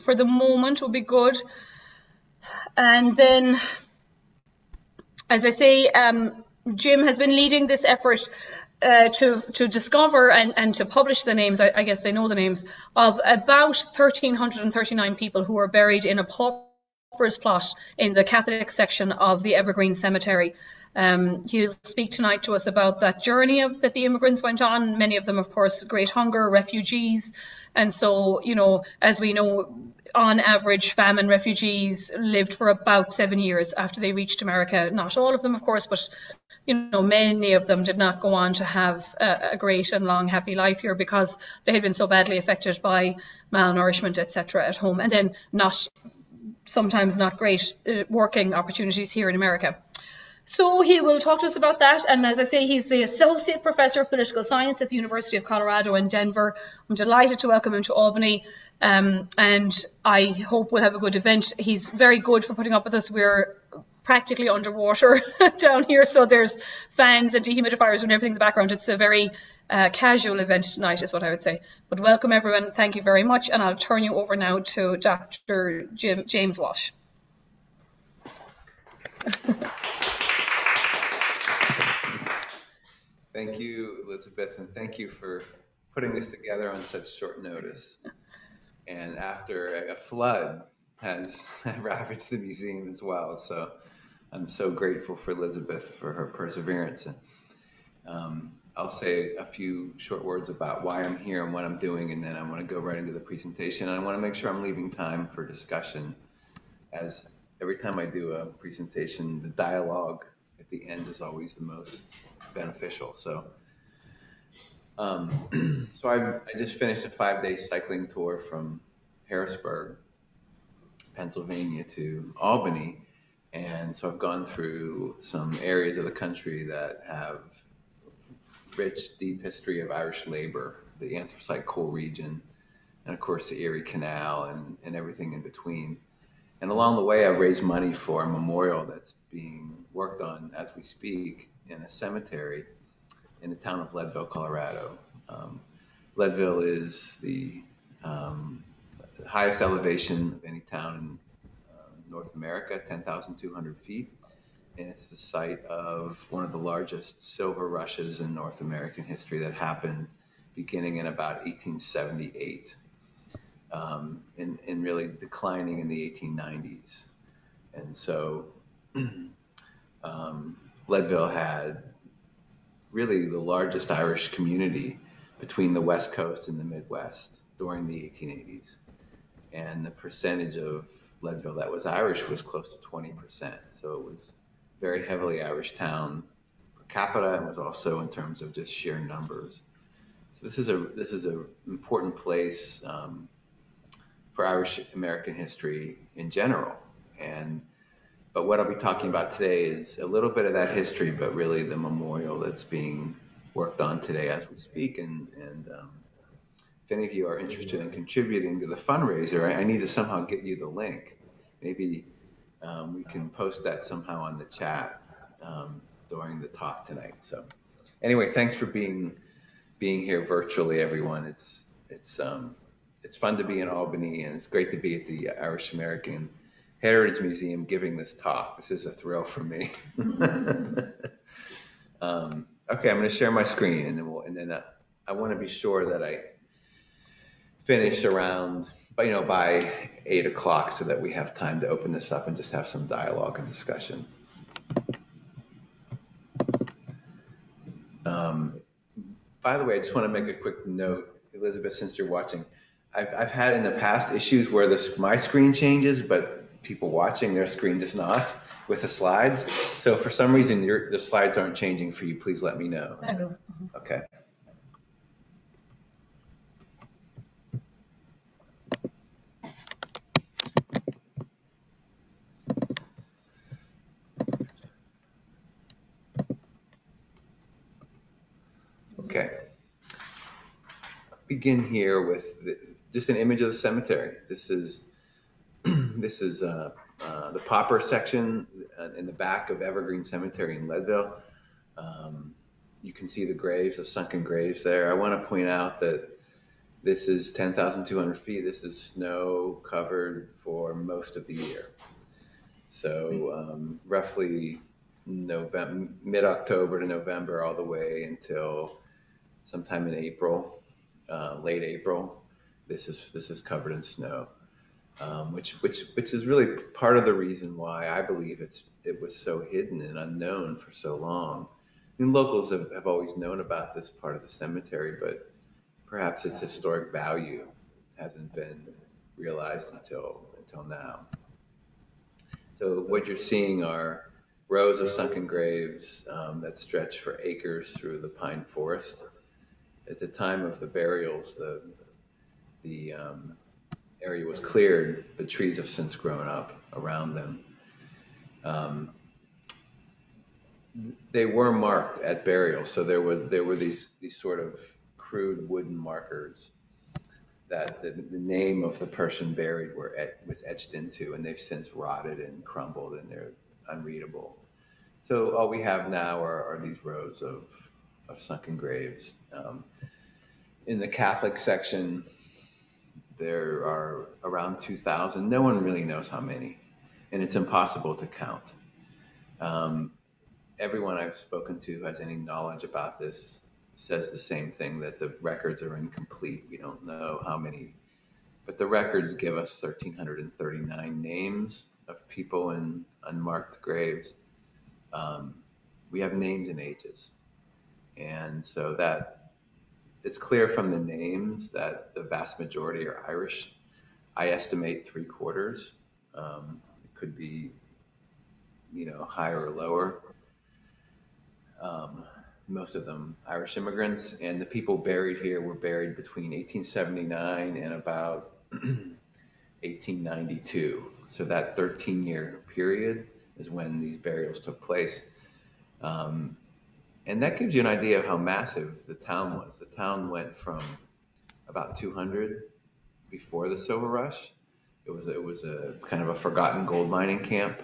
for the moment will be good. And then, as I say, um, Jim has been leading this effort uh, to to discover and, and to publish the names, I, I, guess they know the names, of about 1,339 people who are buried in a plot in the Catholic section of the Evergreen Cemetery. Um, he'll speak tonight to us about that journey of, that the immigrants went on. Many of them, of course, great hunger, refugees. And so, you know, as we know, on average, famine refugees lived for about seven years after they reached America. Not all of them, of course, but you know, many of them did not go on to have a, a great and long, happy life here because they had been so badly affected by malnourishment, etc., at home, and then not sometimes not great uh, working opportunities here in America. So he will talk to us about that. And as I say, he's the Associate Professor of Political Science at the University of Colorado in Denver. I'm delighted to welcome him to Albany. Um, and I hope we'll have a good event. He's very good for putting up with us. We're practically underwater down here, so there's fans and dehumidifiers and everything in the background. It's a very uh, casual event tonight, is what I would say. But welcome everyone. Thank you very much. And I'll turn you over now to Dr. Jim, James Walsh. Thank you, Elizabeth, and thank you for putting this together on such short notice. And after a flood has ravaged the museum as well. So I'm so grateful for Elizabeth for her perseverance. And um, I'll say a few short words about why I'm here and what I'm doing, and then I want to go right into the presentation. And I want to make sure I'm leaving time for discussion, as every time I do a presentation, the dialogue at the end is always the most beneficial. So, um, so I, I just finished a five-day cycling tour from Harrisburg, Pennsylvania, to Albany, and so I've gone through some areas of the country that have rich, deep history of Irish labor, the anthracite coal region, and of course the Erie Canal and, and everything in between. And along the way, I've raised money for a memorial that's being worked on as we speak in a cemetery in the town of Leadville, Colorado. Um, Leadville is the um, highest elevation of any town in uh, North America, 10,200 feet. And it's the site of one of the largest silver rushes in North American history that happened beginning in about 1878 um, and, and really declining in the 1890s. And so um, Leadville had really the largest Irish community between the West Coast and the Midwest during the 1880s. And the percentage of Leadville that was Irish was close to 20%. So it was very heavily Irish town per capita and was also in terms of just sheer numbers. So this is a this is an important place um, for Irish American history in general. And but what I'll be talking about today is a little bit of that history, but really the memorial that's being worked on today as we speak. And, and um, if any of you are interested in contributing to the fundraiser, I, I need to somehow get you the link. Maybe um, we can post that somehow on the chat um, during the talk tonight. So anyway, thanks for being being here virtually, everyone. It's it's um, it's fun to be in Albany, and it's great to be at the Irish American Heritage Museum giving this talk. This is a thrill for me. um, okay, I'm going to share my screen, and then we'll, and then uh, I want to be sure that I finish around, you know, by eight o'clock, so that we have time to open this up and just have some dialogue and discussion. Um, by the way, I just want to make a quick note, Elizabeth, since you're watching. I've, I've had in the past issues where this my screen changes, but people watching, their screen does not with the slides. So if for some reason your, the slides aren't changing for you, please let me know. I will. Okay. Okay. Begin here with the, just an image of the cemetery. This is this is uh, uh, the pauper section uh, in the back of Evergreen Cemetery in Leadville. Um, you can see the graves, the sunken graves there. I want to point out that This is 10,200 feet. This is snow covered for most of the year. So um, roughly November, mid-October to November, all the way until sometime in April, uh, late April. This is this is covered in snow, um, which which which is really part of the reason why I believe it's it was so hidden and unknown for so long. I mean, locals have, have always known about this part of the cemetery, but perhaps its historic value hasn't been realized until until now. So what you're seeing are rows of sunken graves um, that stretch for acres through the pine forest. At the time of the burials, the the um, area was cleared, but trees have since grown up around them. Um, they were marked at burial, so there were there were these these sort of crude wooden markers that the, the name of the person buried were et, was etched into, and they've since rotted and crumbled, and they're unreadable. So all we have now are, are these rows of of sunken graves. Um, in the Catholic section, there are around 2,000. No one really knows how many, and it's impossible to count. Um, everyone I've spoken to who has any knowledge about this says the same thing that the records are incomplete. We don't know how many, but the records give us 1,339 names of people in unmarked graves. Um, we have names and ages. And so that it's clear from the names that the vast majority are Irish. I estimate three quarters. Um, it could be, you know, higher or lower. Um, most of them Irish immigrants, and the people buried here were buried between 1879 and about 1892. So that 13 year period is when these burials took place. Um, and that gives you an idea of how massive the town was. The town went from about 200 before the silver rush. It was it was a kind of a forgotten gold mining camp,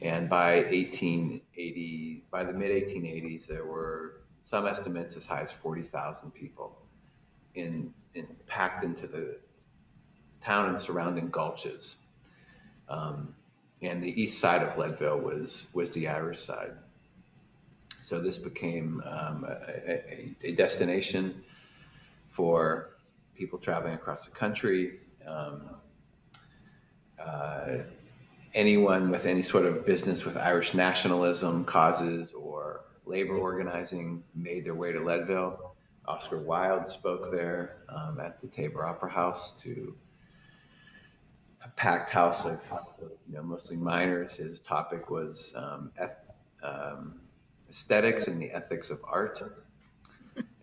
and by 1880, by the mid 1880s, there were some estimates as high as 40,000 people in, in packed into the town and surrounding gulches. Um, and the east side of Leadville was was the Irish side. So this became um, a, a, destination for people traveling across the country. Um, uh, anyone with any sort of business with Irish nationalism causes or labor organizing made their way to Leadville. Oscar Wilde spoke there um, at the Tabor Opera House to a packed house of you know mostly miners. His topic was um, eth- um, aesthetics and the ethics of art.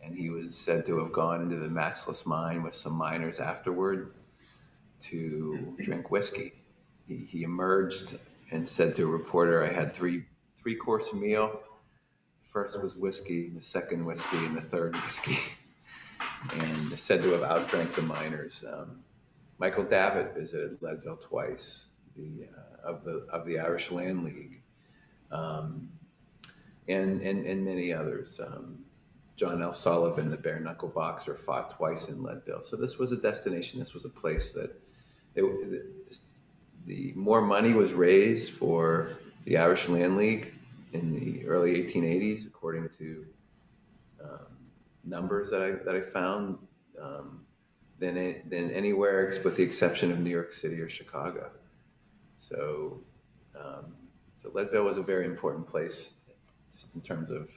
And he was said to have gone into the matchless mine with some miners afterward to drink whiskey. He, he emerged and said to a reporter, I had three three course meal. First was whiskey, the second whiskey, and the third whiskey. and said to have outdrank the miners. Um, Michael Davitt visited Leadville twice, the uh, of the of the Irish Land League. Um, and, and, and many others. Um, John L. Sullivan, the bare knuckle boxer, fought twice in Leadville. So this was a destination. This was a place that it, the more money was raised for the Irish Land League in the early 1880s, according to um, numbers that I that I found, um, than than anywhere with the exception of New York City or Chicago. So, um, so Leadville was a very important place just in terms of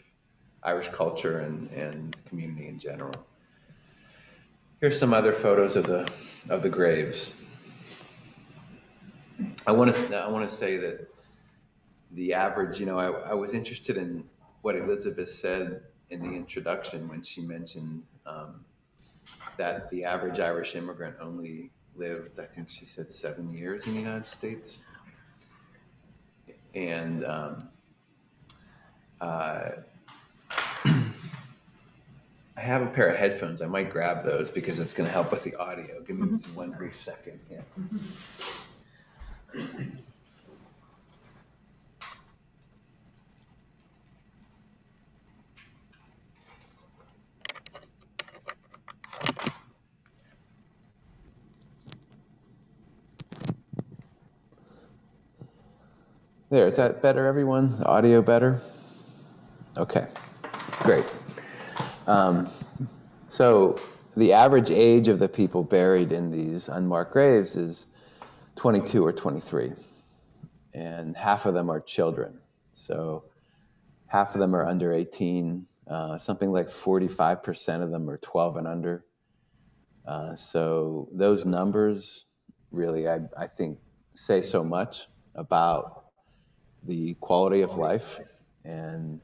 Irish culture and, and community in general. Here's some other photos of the of the graves. I want to I want to say that the average, you know, I, I was interested in what Elizabeth said in the introduction when she mentioned um, that the average Irish immigrant only lived, I think she said, seven years in the United States. And um, uh, I have a pair of headphones. I might grab those because it's going to help with the audio. Give me mm-hmm. one brief second. Yeah. Mm-hmm. There, is that better, everyone? The audio better? Okay, great. Um, so the average age of the people buried in these unmarked graves is 22 or 23, and half of them are children. So half of them are under 18. Uh, something like 45% of them are 12 and under. Uh, so those numbers really, I, I think, say so much about the quality of life and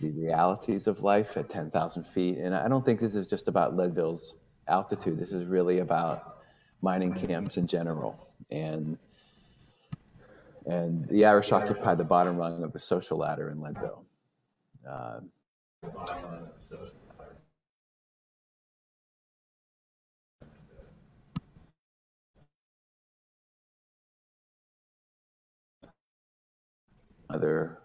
the realities of life at 10,000 feet. And I don't think this is just about Leadville's altitude. This is really about mining camps in general. And and the Irish occupy the bottom rung of the social ladder in Leadville. Uh, other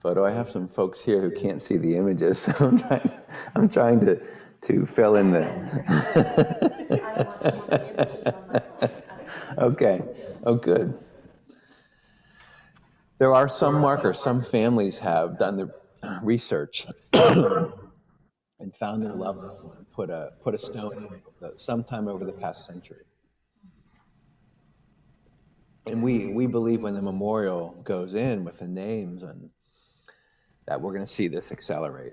photo. I have some folks here who can't see the images, so I'm trying, I'm trying to, to fill in the. okay. Oh, good. There are some markers. Some families have done the research and found their loved one, put a put a stone uh, sometime over the past century. And we we believe when the memorial goes in with the names and that we're going to see this accelerate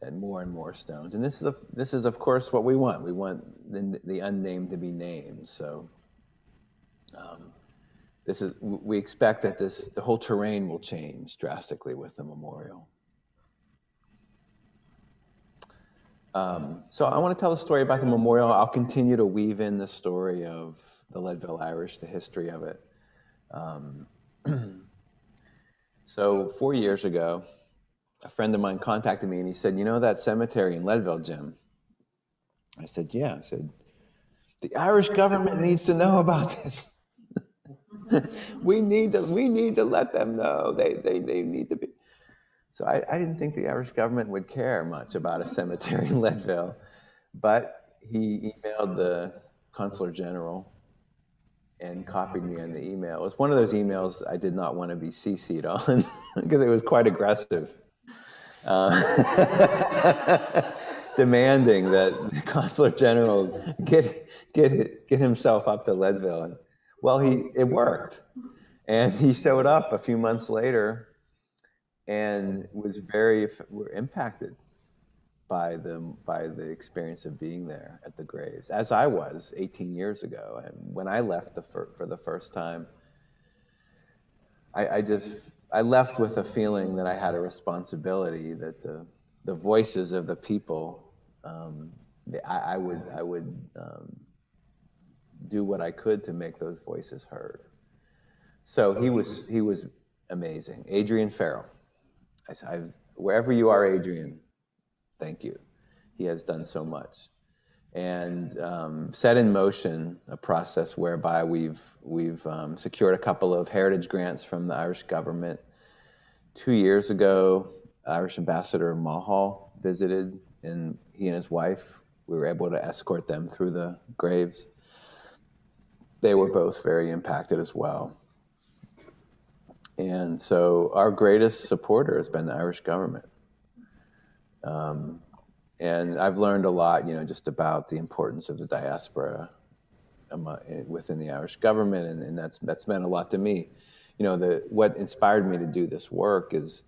and more and more stones. And this is, a, this is of course, what we want. We want the, the unnamed to be named. So um, this is, we expect that this, the whole terrain will change drastically with the memorial. Um, so I want to tell a story about the memorial. I'll continue to weave in the story of the Leadville Irish, the history of it. Um, so four years ago, a friend of mine contacted me and he said, You know that cemetery in Leadville, Jim? I said, Yeah. I said, The Irish government needs to know about this. we need to we need to let them know. They they, they need to be so I, I didn't think the Irish government would care much about a cemetery in Leadville. But he emailed the consular general and copied me on the email. It was one of those emails I did not want to be CC'd on because it was quite aggressive uh, demanding that the consular general get get get himself up to Leadville. And, well, he it worked, and he showed up a few months later, and was very impacted by the by the experience of being there at the graves, as I was 18 years ago, and when I left the for, for the first time. I, I just I left with a feeling that I had a responsibility that the the voices of the people, um, I, I, would I would um, do what I could to make those voices heard. So he was he was amazing, Adrian Farrell. I, I've, wherever you are, Adrian, thank you. He has done so much and um, set in motion a process whereby we've we've um, secured a couple of heritage grants from the Irish government. Two years ago, Irish Ambassador Mulhall visited, and he and his wife we were able to escort them through the graves. They were both very impacted as well. And so our greatest supporter has been the Irish government. Um, and I've learned a lot, you know, just about the importance of the diaspora within the Irish government, and, and that's that's meant a lot to me. You know, the what inspired me to do this work is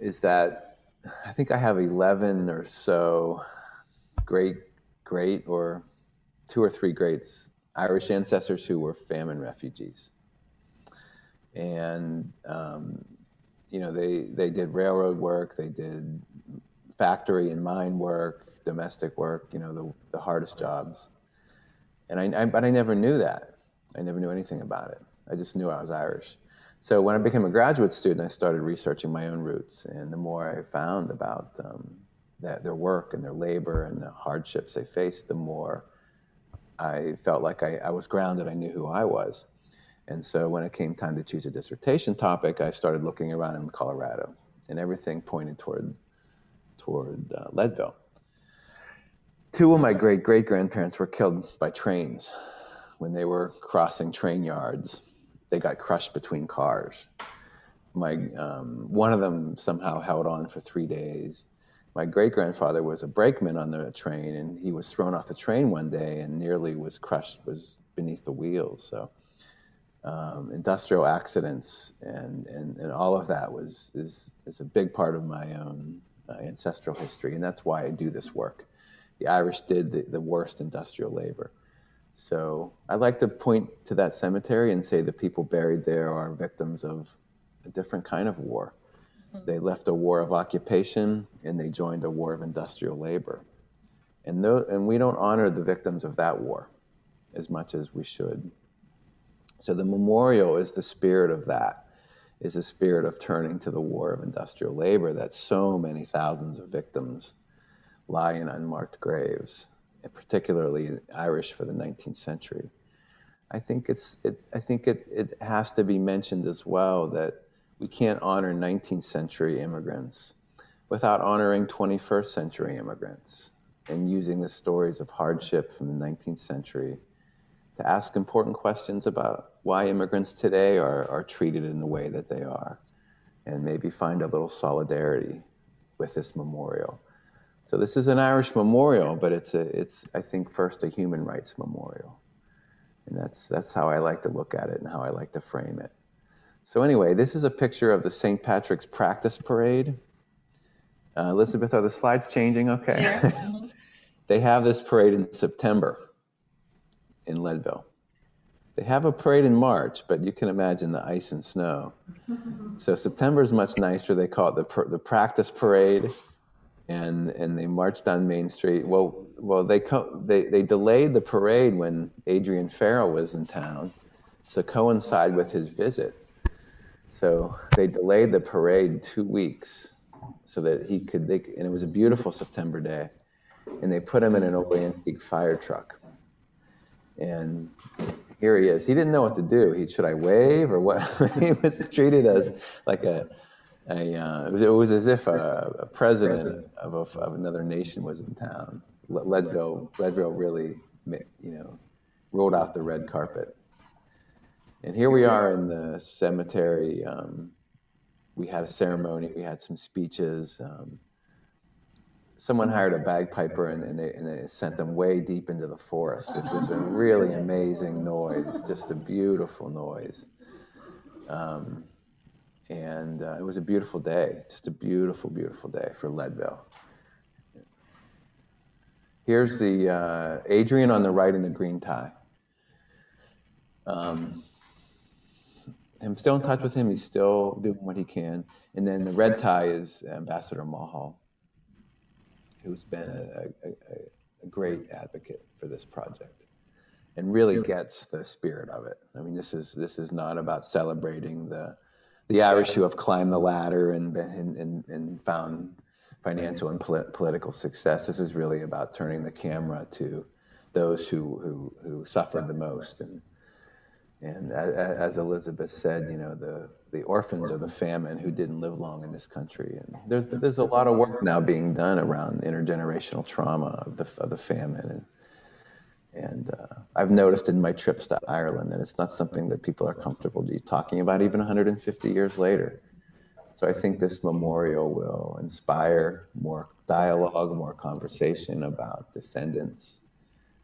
is that I think I have 11 or so great, great, or two or three greats Irish ancestors who were famine refugees, and um, you know they they did railroad work, they did factory and mine work, domestic work, you know, the, the hardest jobs. And I, I, but I never knew that. I never knew anything about it. I just knew I was Irish. So when I became a graduate student, I started researching my own roots. And the more I found about um, that, their work and their labor and the hardships they faced, the more I felt like I, I was grounded. I knew who I was. And so when it came time to choose a dissertation topic, I started looking around in Colorado, and everything pointed toward toward uh, Leadville. Two of my great great grandparents were killed by trains when they were crossing train yards. they got crushed between cars. My um, one of them somehow held on for three days. My great grandfather was a brakeman on the train, and he was thrown off the train one day and nearly was crushed, was beneath the wheels. So um, industrial accidents and, and, and all of that was is is a big part of my own uh, ancestral history, and that's why I do this work. The Irish did the, the worst industrial labor. So I'd like to point to that cemetery and say the people buried there are victims of a different kind of war. Mm-hmm. They left a war of occupation and they joined a war of industrial labor. And, th- and we don't honor the victims of that war as much as we should. So the memorial is the spirit of that, is the spirit of turning to the war of industrial labor that so many thousands of victims lie in unmarked graves particularly Irish for the 19th century. I think it's it, I think it, it has to be mentioned as well that we can't honor 19th century immigrants without honoring 21st century immigrants and using the stories of hardship from the 19th century to ask important questions about why immigrants today are, are treated in the way that they are and maybe find a little solidarity with this memorial. So this is an Irish memorial, but it's a, it's I think first a human rights memorial, and that's that's how I like to look at it and how I like to frame it. So anyway, this is a picture of the St. Patrick's practice parade. Uh, Elizabeth, are the slides changing? Okay. Yeah. they have this parade in September in Leadville. They have a parade in March, but you can imagine the ice and snow. so September is much nicer. They call it the, the practice parade and and they marched down Main Street. Well, well, they co- they they delayed the parade when Adrian Farrell was in town, to coincide with his visit. So they delayed the parade two weeks, so that he could. They, and it was a beautiful September day, and they put him in an old antique fire truck. And here he is. He didn't know what to do. He should I wave or what? he was treated as like a a, uh, it, was, it was as if a, a president of, a, of another nation was in town. Leadville, Leadville really, you know, rolled out the red carpet. And here we are in the cemetery. Um, we had a ceremony. We had some speeches. Um, someone hired a bagpiper and, and, they, and, they, sent them way deep into the forest, which was a really amazing noise, just a beautiful noise. Um, and uh, it was a beautiful day, just a beautiful, beautiful day for Leadville. Here's the uh, Adrian on the right in the green tie. Um, I'm still in touch with him. He's still doing what he can. And then the red tie is Ambassador Mulhall, who's been a, a, a great advocate for this project and really gets the spirit of it. I mean, this is this is not about celebrating the the Irish who have climbed the ladder and and, and, and found financial and polit- political success. This is really about turning the camera to those who who, who suffered the most and and as Elizabeth said, you know, the, the orphans of the famine who didn't live long in this country. And there, there's a lot of work now being done around intergenerational trauma of the, of the famine. And and uh, I've noticed in my trips to Ireland that it's not something that people are comfortable talking about even 150 years later. So I think this memorial will inspire more dialogue, more conversation about descendants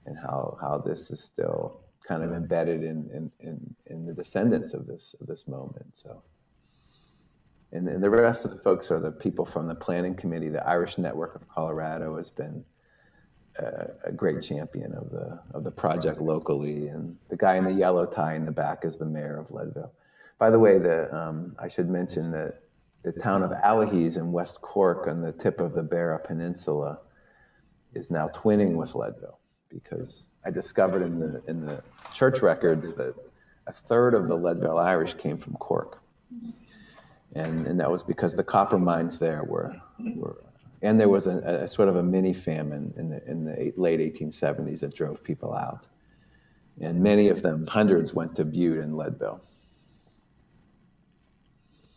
and how, how this is still kind of embedded in, in, in, in the descendants of this, of this moment. So, and, and the rest of the folks are the people from the planning committee. The Irish Network of Colorado has been a, great champion of the of the project locally, and the guy in the yellow tie in the back is the mayor of Leadville. By the way, the um, I should mention that the town of Allihies in West Cork on the tip of the Beara Peninsula is now twinning with Leadville because I discovered in the in the church records that a third of the Leadville Irish came from Cork, and and that was because the copper mines there were were and there was a, a, sort of a mini famine in the, in the late 1870s that drove people out. And many of them, hundreds, went to Butte and Leadville.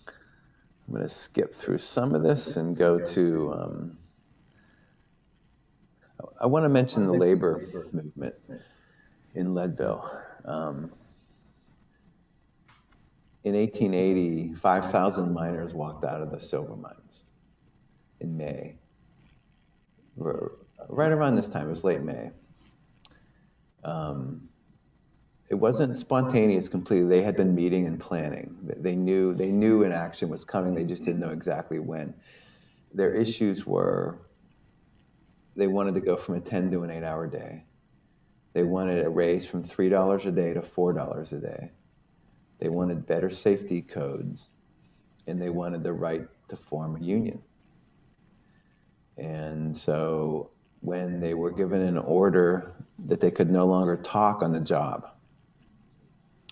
I'm going to skip through some of this and go to. Um, I want to mention the labor movement in Leadville. Um, in 1880, 5,000 miners walked out of the silver mines in May. Right around this time, it was late May. Um, it wasn't spontaneous completely. They had been meeting and planning. They knew they knew an action was coming. They just didn't know exactly when. Their issues were they wanted to go from a 10 to an 8 hour day. They wanted a raise from $3 a day to $4 a day. They wanted better safety codes and they wanted the right to form a union. And so when they were given an order that they could no longer talk on the job,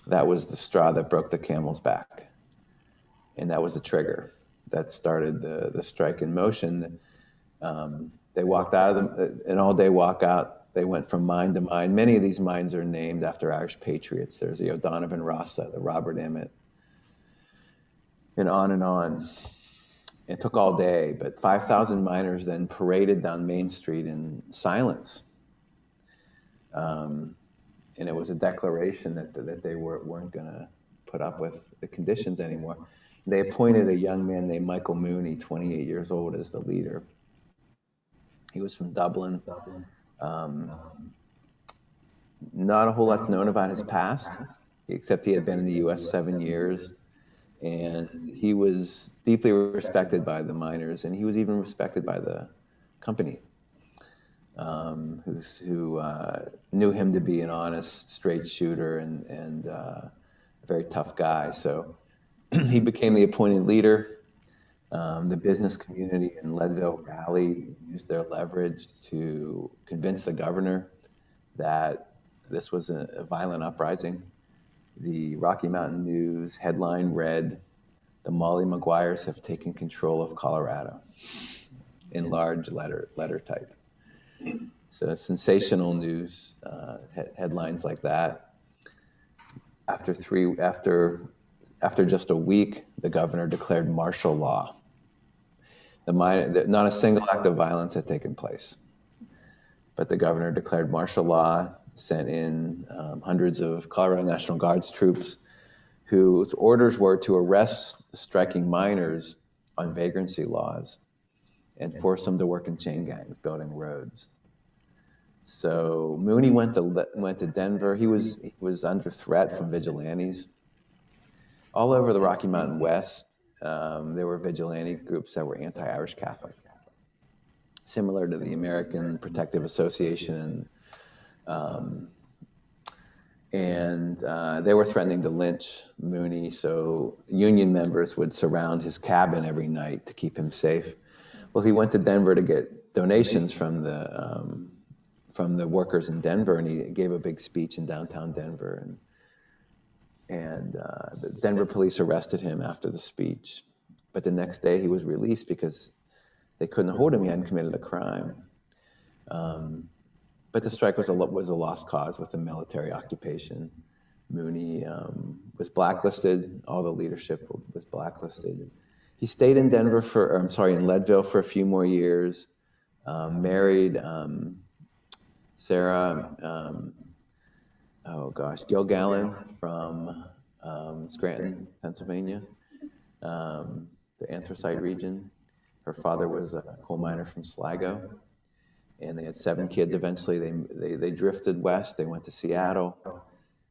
that was the straw that broke the camel's back. And that was the trigger that started the, the strike in motion. Um, they walked out of the, an all day walkout. They went from mine to mine. Many of these mines are named after Irish patriots. There's the O'Donovan Rossa, the Robert Emmet, and on and on. It took all day, but 5,000 miners then paraded down Main Street in silence. Um, and it was a declaration that, that they were, weren't going to put up with the conditions anymore. They appointed a young man named Michael Mooney, 28 years old, as the leader. He was from Dublin. Um, not a whole lot's known about his past, except he had been in the U.S. seven years, and he was deeply respected by the miners, and he was even respected by the company, um, who uh, knew him to be an honest, straight shooter and, and uh, a very tough guy. So he became the appointed leader. Um, the business community in Leadville rallied, used their leverage to convince the governor that this was a, a violent uprising. The Rocky Mountain News headline read, "The Molly Maguires have taken control of Colorado," in large letter letter type. So sensational news uh, he- headlines like that. After three, after after just a week, the governor declared martial law the mine, not a single act of violence had taken place. But the governor declared martial law, sent in um, hundreds of Colorado National Guards troops whose orders were to arrest striking miners on vagrancy laws and force them to work in chain gangs building roads. So Mooney went to went to Denver. He was he was under threat from vigilantes all over the Rocky Mountain West. Um, there were vigilante groups that were anti-Irish Catholic, similar to the American Protective Association. Um, and uh, they were threatening to lynch Mooney, so union members would surround his cabin every night to keep him safe. Well, he went to Denver to get donations from the um, from the workers in Denver, and he gave a big speech in downtown Denver. And and uh, the Denver police arrested him after the speech. But the next day he was released because they couldn't hold him. He hadn't committed a crime. Um, but the strike was a was a lost cause with the military occupation. Mooney um, was blacklisted. All the leadership was blacklisted. He stayed in Denver for, I'm sorry, in Leadville for a few more years. Um, married um, Sarah um, oh gosh, Gil Gallen from um, Scranton, Pennsylvania, um, the anthracite region. Her father was a coal miner from Sligo, and they had seven kids. Eventually, they they, they drifted west. They went to Seattle,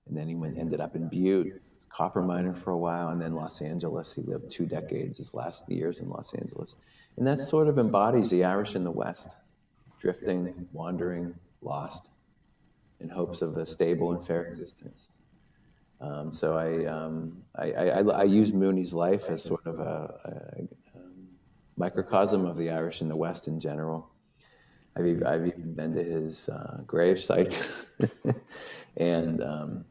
and then he went ended up in Butte, copper miner for a while, and then Los Angeles. He lived two decades, his last years in Los Angeles, and that sort of embodies the Irish in the West, drifting, wandering, lost in hopes of a stable and fair existence. Um, so I, um, I, I, I, use Mooney's life as sort of a, a, a, microcosm of the Irish in the West in general. I've, even, I've even been to his uh, grave site, and um,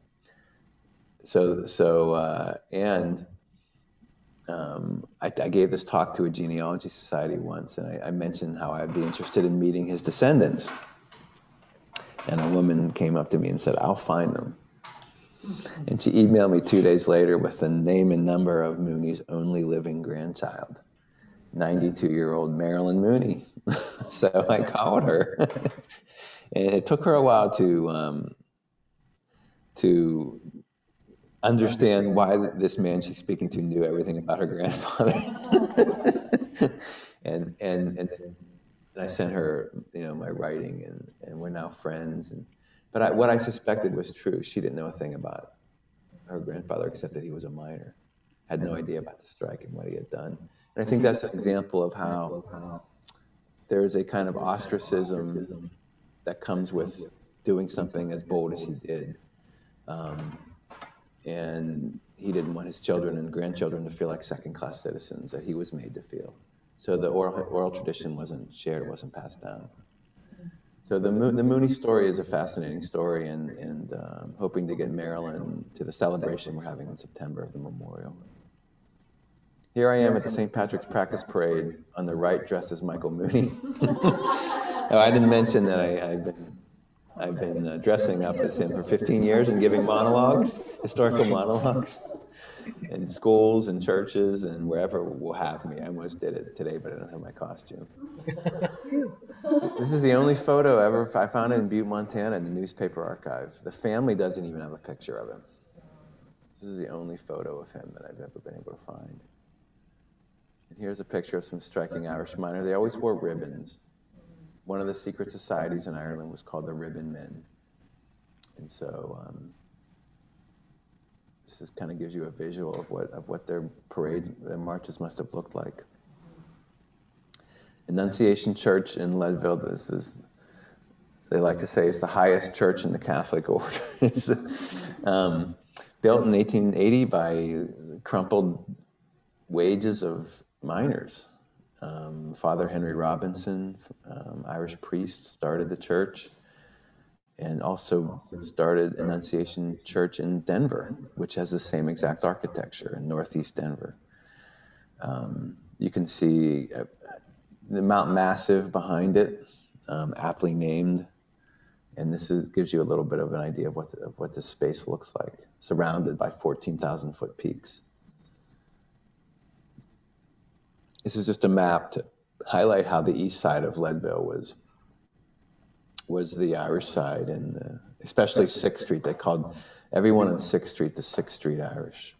so so uh, and um, I, I, gave this talk to a genealogy society once, and I, I mentioned how I'd be interested in meeting his descendants. And a woman came up to me and said, I'll find them. And she emailed me two days later with the name and number of Mooney's only living grandchild, 92 year old Marilyn Mooney. so I called her. and it took her a while to, um, to understand why this man she's speaking to knew everything about her grandfather. and and and then I sent her, you know, my writing, and and we're now friends. And but I, what I suspected was true. She didn't know a thing about her grandfather except that he was a miner, had no idea about the strike and what he had done. And I think that's an example of how there's a kind of ostracism that comes with doing something as bold as he did. Um, and he didn't want his children and grandchildren to feel like second class citizens that he was made to feel. So the oral, oral tradition wasn't shared, wasn't passed down. So the, the Mooney story is a fascinating story, and, and um, hoping to get Marilyn to the celebration we're having in September of the memorial. Here I am at the St. Patrick's Practice Parade on the right, dressed as Michael Mooney. oh, I didn't mention that I, have been I've been uh, dressing up as him for 15 years and giving monologues, historical monologues, in schools and churches and wherever will have me. I almost did it today, but I don't have my costume. this is the only photo ever I found in Butte, Montana, in the newspaper archive. The family doesn't even have a picture of him. This is the only photo of him that I've ever been able to find. And here's a picture of some striking Irish miners. They always wore ribbons one of the secret societies in Ireland was called the Ribbon Men. And so um, this just kind of gives you a visual of what, of what their parades, their marches must have looked like. Annunciation Church in Leadville, this is, they like to say, is the highest church in the Catholic order. um, built in 1880 by crumpled wages of miners. Um, Father Henry Robinson, um, Irish priest, started the church and also started Annunciation Church in Denver, which has the same exact architecture in northeast Denver. Um, you can see uh, the Mount Massive behind it, um, aptly named, and this is, gives you a little bit of an idea of what the, of what the space looks like, surrounded by 14,000 foot peaks. This is just a map to highlight how the east side of Leadville was was the Irish side, and especially Sixth Street. They called everyone on Sixth Street the Sixth Street Irish.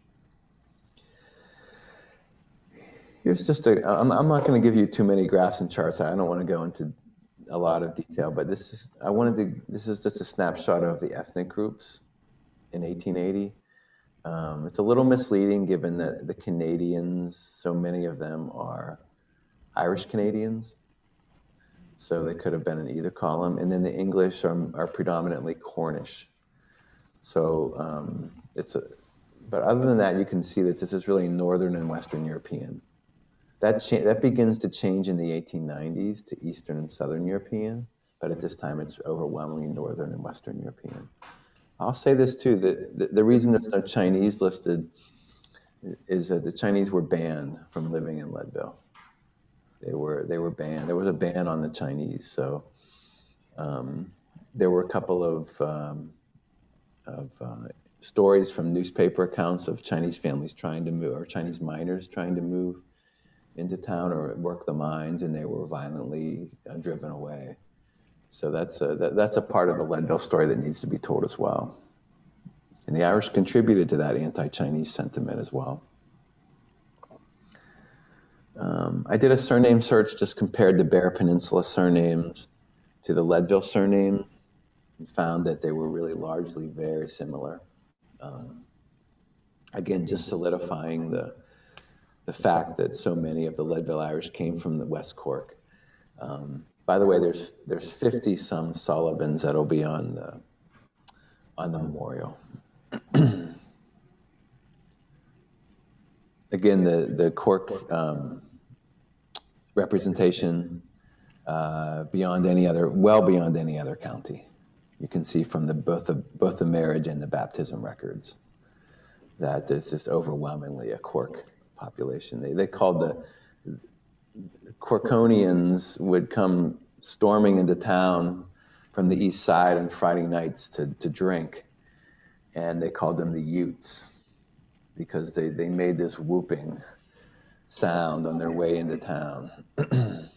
Here's just a. I'm, I'm not going to give you too many graphs and charts. I don't want to go into a lot of detail, but this is. I wanted to. This is just a snapshot of the ethnic groups in 1880. Um, it's a little misleading given that the Canadians, so many of them are Irish Canadians. So they could have been in either column. And then the English are, are predominantly Cornish. So um, it's a, but other than that, you can see that this is really Northern and Western European. That, cha- that begins to change in the 1890s to Eastern and Southern European, but at this time it's overwhelmingly Northern and Western European. I'll say this too: the, the, the reason there's no Chinese listed is that the Chinese were banned from living in Leadville. They were they were banned. There was a ban on the Chinese, so um, there were a couple of um, of uh, stories from newspaper accounts of Chinese families trying to move, or Chinese miners trying to move into town or work the mines, and they were violently uh, driven away. So that's a, that, that's a part of the Leadville story that needs to be told as well. And the Irish contributed to that anti-Chinese sentiment as well. Um, I did a surname search, just compared the Beara Peninsula surnames to the Leadville surname, and found that they were really largely very similar. Um, again, just solidifying the the fact that so many of the Leadville Irish came from the West Cork. Um, by the way, there's there's 50 some Sullivans that'll be on the on the memorial. Again, the the Cork um, representation uh, beyond any other, well beyond any other county. You can see from the both the both the marriage and the baptism records that it's just overwhelmingly a Cork population. They they called the Corkonians would come storming into town from the east side on Friday nights to, to drink. And they called them the Utes because they, they made this whooping sound on their way into town.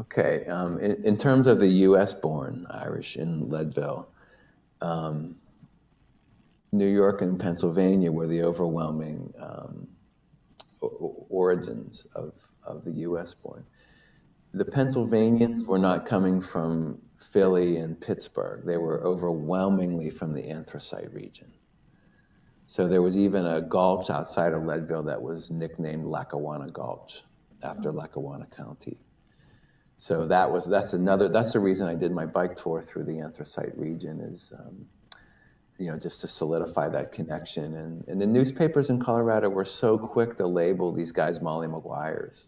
okay, um, in, in, terms of the US born Irish in Leadville, um, New York and Pennsylvania were the overwhelming um, origins of, of the U.S. born. The Pennsylvanians were not coming from Philly and Pittsburgh. They were overwhelmingly from the anthracite region. So there was even a gulch outside of Leadville that was nicknamed Lackawanna Gulch after Lackawanna County. So that was that's another that's the reason I did my bike tour through the anthracite region is um, you know just to solidify that connection and and the newspapers in Colorado were so quick to label these guys Molly Maguires.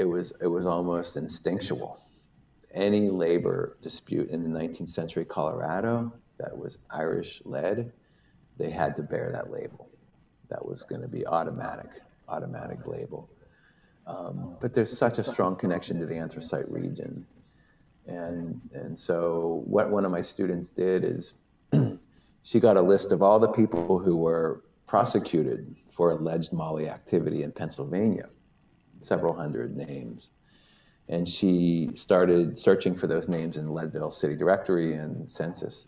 It was it was almost instinctual. Any labor dispute in the 19th century Colorado that was Irish led they had to bear that label. That was going to be automatic, automatic label. Um, but there's such a strong connection to the anthracite region. And, and so what one of my students did is she got a list of all the people who were prosecuted for alleged Molly activity in Pennsylvania, several hundred names. And she started searching for those names in Leadville City Directory and Census.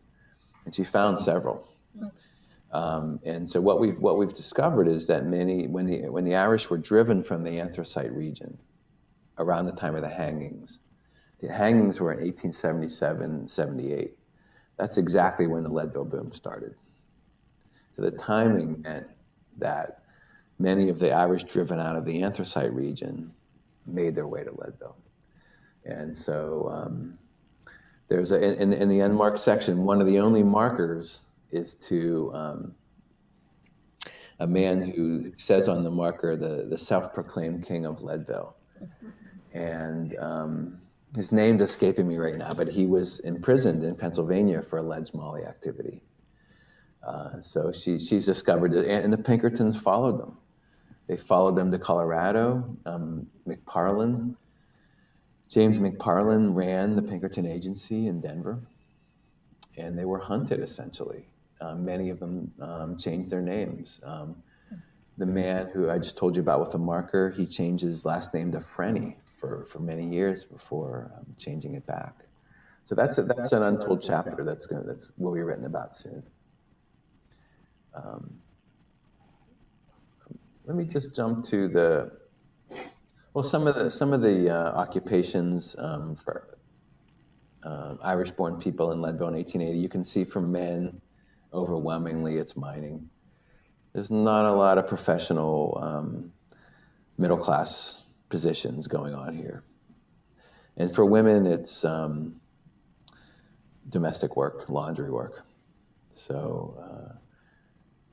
And she found several. Um, and so what we've what we've discovered is that many when the when the Irish were driven from the anthracite region around the time of the hangings, the hangings were in 1877, 78. That's exactly when the Leadville boom started. So the timing meant that many of the Irish driven out of the anthracite region made their way to Leadville. And so um, there's a, in, in the unmarked section, one of the only markers is to um, a man who says on the marker the, the self-proclaimed king of Leadville. And um, his name's escaping me right now, but he was imprisoned in Pennsylvania for alleged Molly activity. Uh, so she, she's discovered it, and the Pinkertons followed them. They followed them to Colorado. Um, McParland, James McParland ran the Pinkerton Agency in Denver, and they were hunted essentially. Um, many of them um, changed their names. Um, the man who I just told you about with the marker, he changed his last name to Frenny for, for many years before um, changing it back. So that's a, that's an untold chapter that's gonna, that's will be written about soon. Um, let me just jump to the well some of the some of the uh, occupations um, for uh, Irish-born people in Leadville in 1880. You can see for men overwhelmingly it's mining. There's not a lot of professional um, middle class positions going on here. And for women, it's um, domestic work, laundry work. So, uh,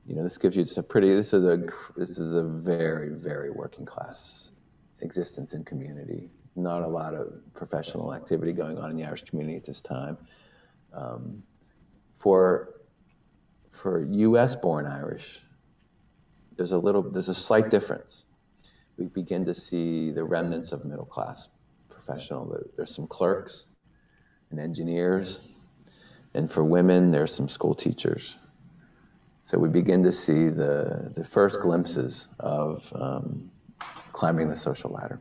you know, this gives you a pretty. This is a this is a very very working class existence and community. Not a lot of professional activity going on in the Irish community at this time. Um, for for U.S. born Irish, there's a little, there's a slight difference. We begin to see the remnants of middle class professional. There's some clerks and engineers, and for women, there's some school teachers. So we begin to see the, the first glimpses of um, climbing the social ladder.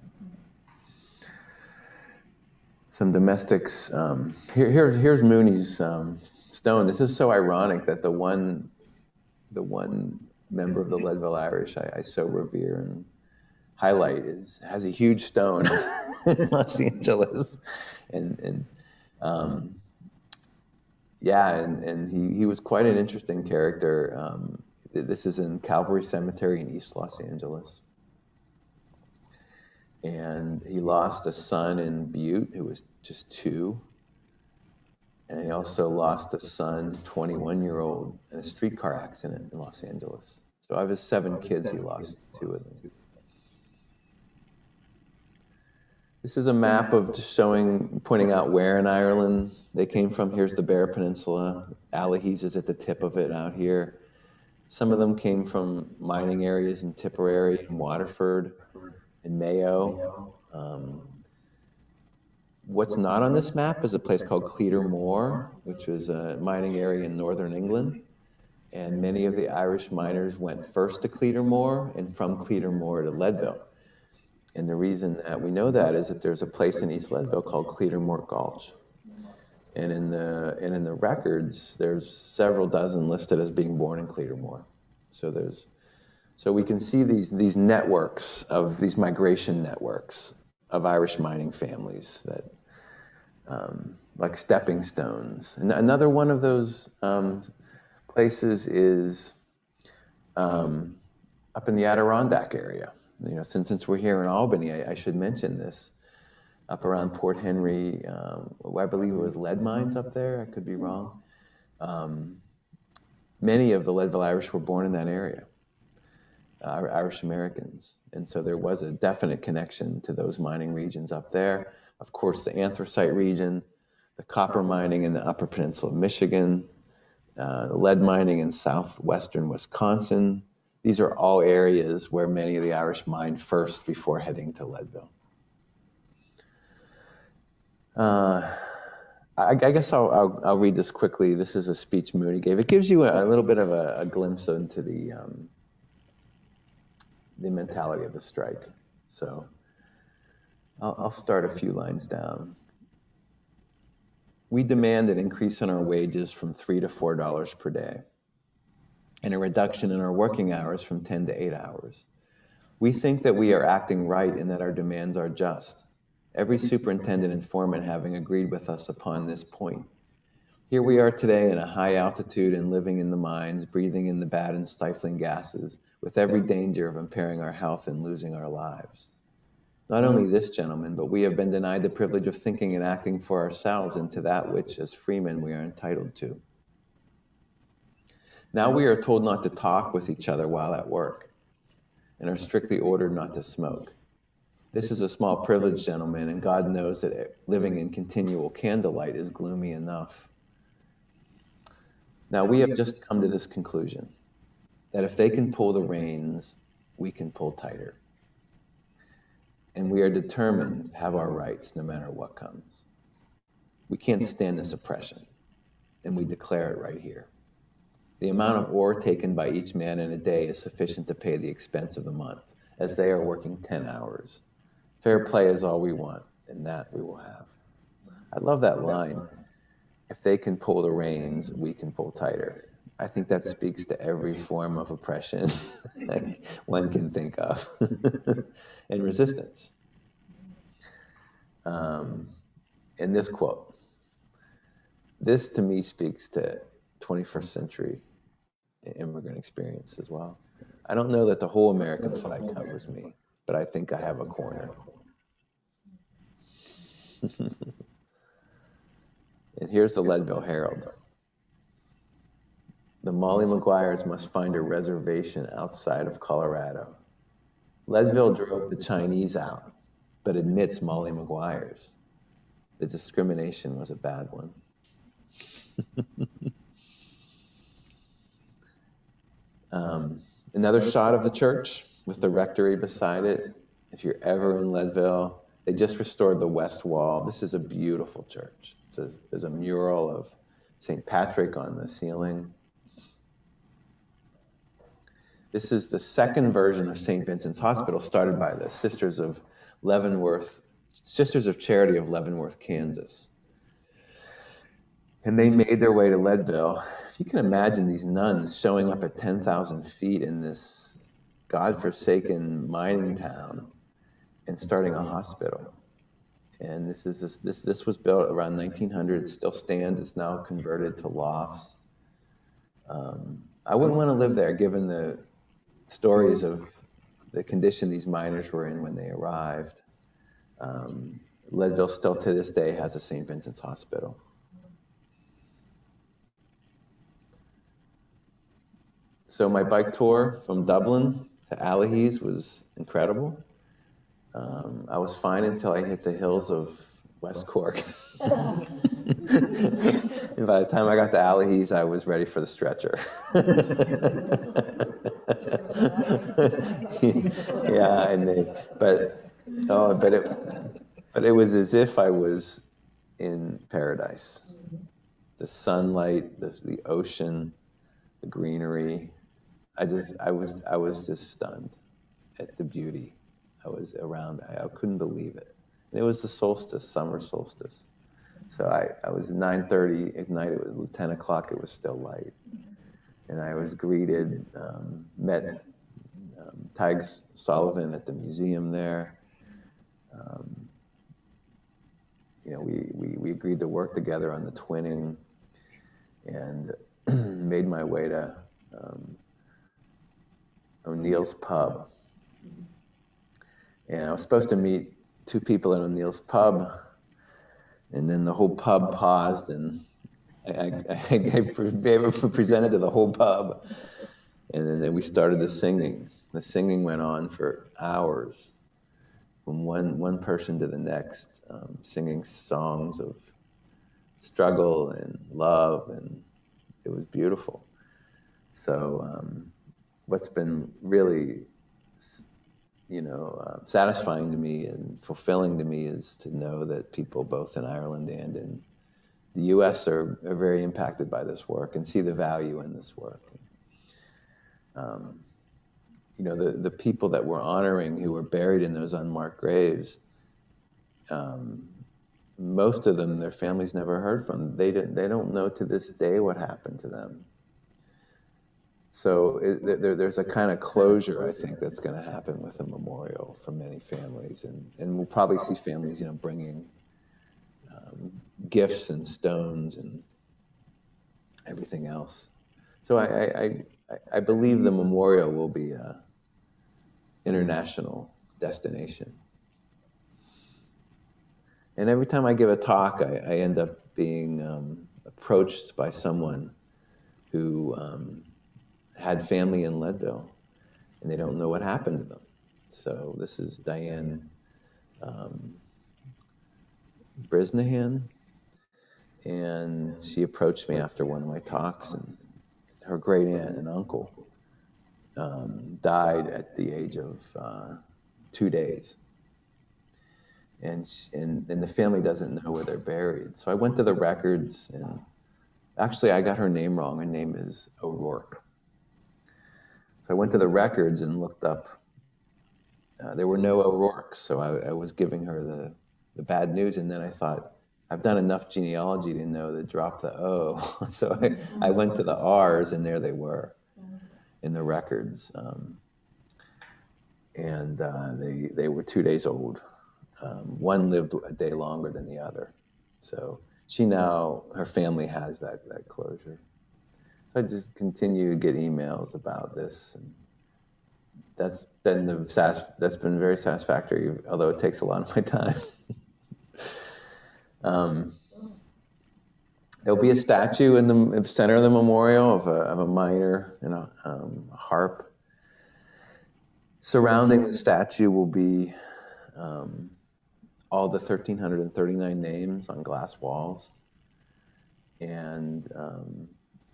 Some domestics. Um, here, here, here's Mooney's um, stone. This is so ironic that the one, the one member of the Leadville Irish I, I so revere and highlight is has a huge stone in Los Angeles, and and um, yeah, and, and he, he was quite an interesting character. Um, this is in Calvary Cemetery in East Los Angeles. And he lost a son in Butte who was just two. And he also lost a son, 21 year old, in a streetcar accident in Los Angeles. So of his seven kids, he lost two of them. This is a map of just showing, pointing out where in Ireland they came from. Here's the Beara Peninsula. Allihies is at the tip of it out here. Some of them came from mining areas in Tipperary and Waterford and Mayo. Um, What's not on this map is a place called Cleator Moor, which was a mining area in northern England. And many of the Irish miners went first to Cleator Moor and from Cleator Moor to Leadville. And the reason that we know that is that there's a place in East Leadville called Cleator Moor Gulch. And in the and in the records, there's several dozen listed as being born in Cleator Moor. So there's so we can see these these networks of these migration networks of Irish mining families that um, like stepping stones. And another one of those um, places is um, up in the Adirondack area. You know, since since we're here in Albany, I, I should mention this. Up around Port Henry, um, I believe it was lead mines up there. I could be wrong. Um, many of the Leadville Irish were born in that area, uh, Irish Americans, and so there was a definite connection to those mining regions up there. Of course, the anthracite region, the copper mining in the Upper Peninsula of Michigan, uh, lead mining in southwestern Wisconsin. These are all areas where many of the Irish mined first before heading to Leadville. Uh, I, I, guess I'll, I'll, I'll, read this quickly. This is a speech Mooney gave. It gives you a, a little bit of a, a glimpse into the um, the mentality of the strike. So I'll, I'll start a few lines down. We demand an increase in our wages from three to four dollars per day and a reduction in our working hours from 10 to 8 hours. We think that we are acting right and that our demands are just. Every superintendent and foreman having agreed with us upon this point. Here we are today in a high altitude and living in the mines, breathing in the bad and stifling gases, with every danger of impairing our health and losing our lives. Not only this, gentlemen, but we have been denied the privilege of thinking and acting for ourselves into that which, as freemen, we are entitled to. Now we are told not to talk with each other while at work and are strictly ordered not to smoke. This is a small privilege, gentlemen, and God knows that living in continual candlelight is gloomy enough. Now we have just come to this conclusion that if they can pull the reins, we can pull tighter and we are determined to have our rights no matter what comes. We can't stand this oppression, and we declare it right here. The amount of ore taken by each man in a day is sufficient to pay the expense of the month, as they are working 10 hours. Fair play is all we want, and that we will have. I love that line. If they can pull the reins, we can pull tighter. I think that speaks to every form of oppression one can think of and resistance. Um, in this quote, this to me speaks to 21st century immigrant experience as well. I don't know that the whole American flag covers me, but I think I have a corner. and here's the Leadville Herald. The Molly Maguires must find a reservation outside of Colorado. Leadville drove the Chinese out, but admits Molly Maguires. The discrimination was a bad one. um, another shot of the church with the rectory beside it. If you're ever in Leadville, they just restored the west wall. This is a beautiful church. A, there's a mural of St. Patrick on the ceiling. This is the second version of St. Vincent's Hospital started by the Sisters of Leavenworth, Sisters of Charity of Leavenworth, Kansas. And they made their way to Leadville. You can imagine these nuns showing up at 10,000 feet in this godforsaken mining town and starting a hospital. And this is this, this this was built around 1900. It still stands. It's now converted to lofts. Um, I wouldn't want to live there, given the stories of the condition these miners were in when they arrived. Um, Leadville still to this day has a St. Vincent's Hospital. So my bike tour from Dublin to Allihies was incredible. Um, I was fine until I hit the hills of West Cork. and by the time I got to Allihies, I was ready for the stretcher. yeah, and they, but oh, but it, but it was as if I was in paradise. The sunlight, the, the ocean, the greenery. I just, I was, I was just stunned at the beauty. I was around. I, I couldn't believe it. And it was the solstice, summer solstice. So I, I was 9:30 at night. It was 10 o'clock. It was still light, and I was greeted. Um, met um, Sullivan at the museum there. Um, you know, we, we, we agreed to work together on the twinning, and made my way to um, O'Neill's Pub. And I was supposed to meet two people at O'Neill's Pub, and then the whole pub paused, and I, I, I, presented to the whole pub, and then we started the singing. The singing went on for hours, from one one person to the next, um, singing songs of struggle and love, and it was beautiful. So, um, what's been really you know, uh, satisfying to me and fulfilling to me is to know that people both in Ireland and in the U.S. are, are very impacted by this work and see the value in this work. Um, you know, the, the people that we're honoring who were buried in those unmarked graves, um, most of them, their families never heard from. They, didn't, they don't know to this day what happened to them. So it, there, there's a kind of closure, I think, that's going to happen with the memorial for many families, and and we'll probably see families, you know, bringing um, gifts and stones and everything else. So I, I, I, I believe the memorial will be a international destination. And every time I give a talk, I, I end up being um, approached by someone who um, had family in Leadville, and they don't know what happened to them. So this is Diane um, Brisnahan, and she approached me after one of my talks, and her great aunt and uncle um, died at the age of uh, two days. And, she, and, and the family doesn't know where they're buried. So I went to the records, and actually, I got her name wrong. Her name is O'Rourke. So I went to the records and looked up. Uh, there were no O'Rourke's, so I, I, was giving her the, the bad news, and then I thought, I've done enough genealogy to know to drop the O. so I, I went to the R's, and there they were in the records. Um, and uh, they, they were two days old. Um, one lived a day longer than the other. So she now, her family has that, that closure. I just continue to get emails about this. And that's been the that's been very satisfactory, although it takes a lot of my time. um, there'll be a statue in the center of the memorial of a, of a miner and a, um, harp. Surrounding the statue will be um, all the 1,339 names on glass walls. And um,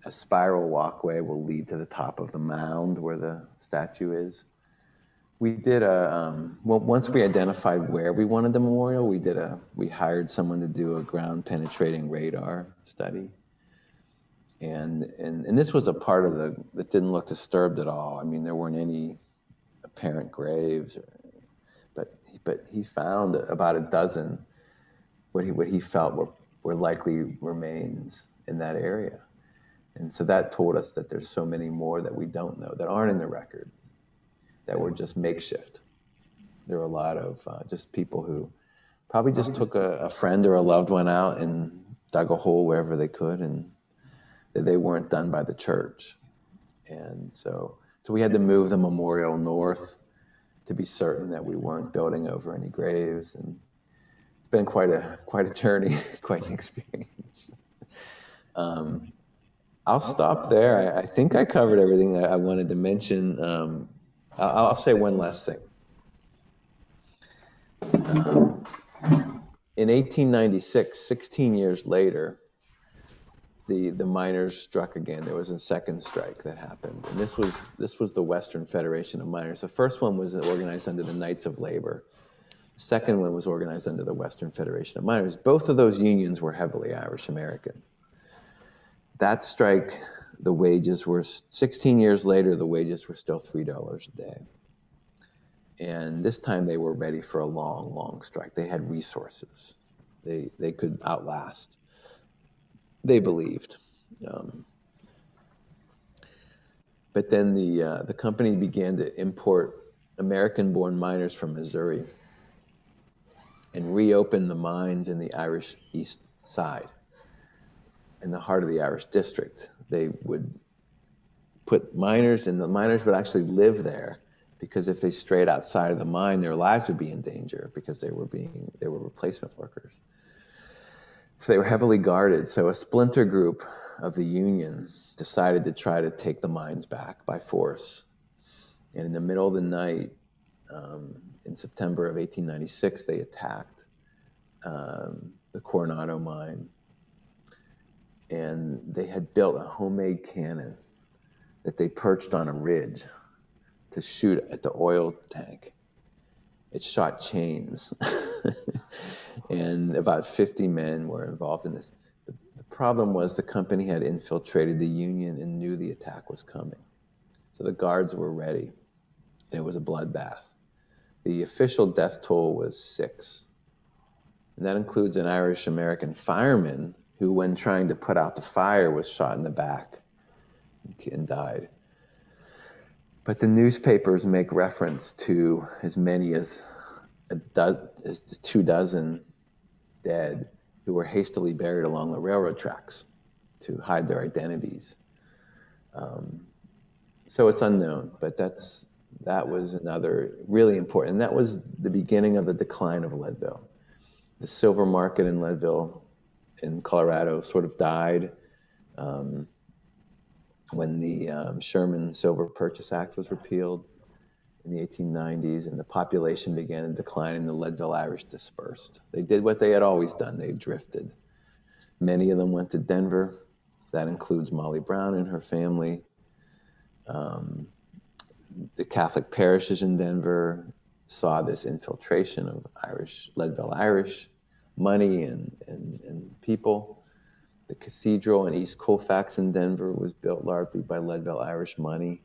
a spiral walkway will lead to the top of the mound where the statue is. We did a um, well, once we identified where we wanted the memorial, we did a we hired someone to do a ground penetrating radar study. And, and and this was a part of the that didn't look disturbed at all. I mean, there weren't any apparent graves, or, but but he found about a dozen what he what he felt were were likely remains in that area. And so that told us that there's so many more that we don't know that aren't in the records, that were just makeshift. There were a lot of uh, just people who probably just took a, a, friend or a loved one out and dug a hole wherever they could, and they weren't done by the church. And so, so we had to move the memorial north to be certain that we weren't building over any graves. And it's been quite a quite a journey, quite an experience. Um, I'll stop there. I, I, think I covered everything that I wanted to mention. Um, I'll, I'll, say one last thing. Um, in 1896, 16 years later, the, the miners struck again. There was a second strike that happened, and this was this was the Western Federation of Miners. The first one was organized under the Knights of Labor. The second one was organized under the Western Federation of Miners. Both of those unions were heavily Irish American that strike, the wages were 16 years later, the wages were still $3 a day. And this time they were ready for a long, long strike. They had resources. they they could outlast. They believed. Um, but then the uh, the company began to import American-born miners from Missouri and reopen the mines in the Irish East Side, in the heart of the Irish district. They would put miners, and the miners would actually live there because if they strayed outside of the mine, their lives would be in danger because they were being they were replacement workers. So they were heavily guarded. So a splinter group of the Union decided to try to take the mines back by force. And in the middle of the night, um, in September of 1896, they attacked um, the Coronado mine. And they had built a homemade cannon that they perched on a ridge to shoot at the oil tank. It shot chains. and about 50 men were involved in this. The, problem was the company had infiltrated the Union and knew the attack was coming. So the guards were ready. And it was a bloodbath. The official death toll was six. And that includes an Irish American fireman who, when trying to put out the fire, was shot in the back and died. But the newspapers make reference to as many as, a do- as two dozen dead who were hastily buried along the railroad tracks to hide their identities. Um, so it's unknown, but that's that was another really important. And that was the beginning of the decline of Leadville. The silver market in Leadville, in Colorado, sort of died. Um, when the um, Sherman Silver Purchase Act was repealed in the 1890s and the population began to decline and the Leadville Irish dispersed. They did what they had always done, they drifted. Many of them went to Denver. That includes Molly Brown and her family. Um, the Catholic parishes in Denver saw this infiltration of Irish, Leadville Irish money and, and, and people. The cathedral in East Colfax in Denver was built largely by Leadville Irish money.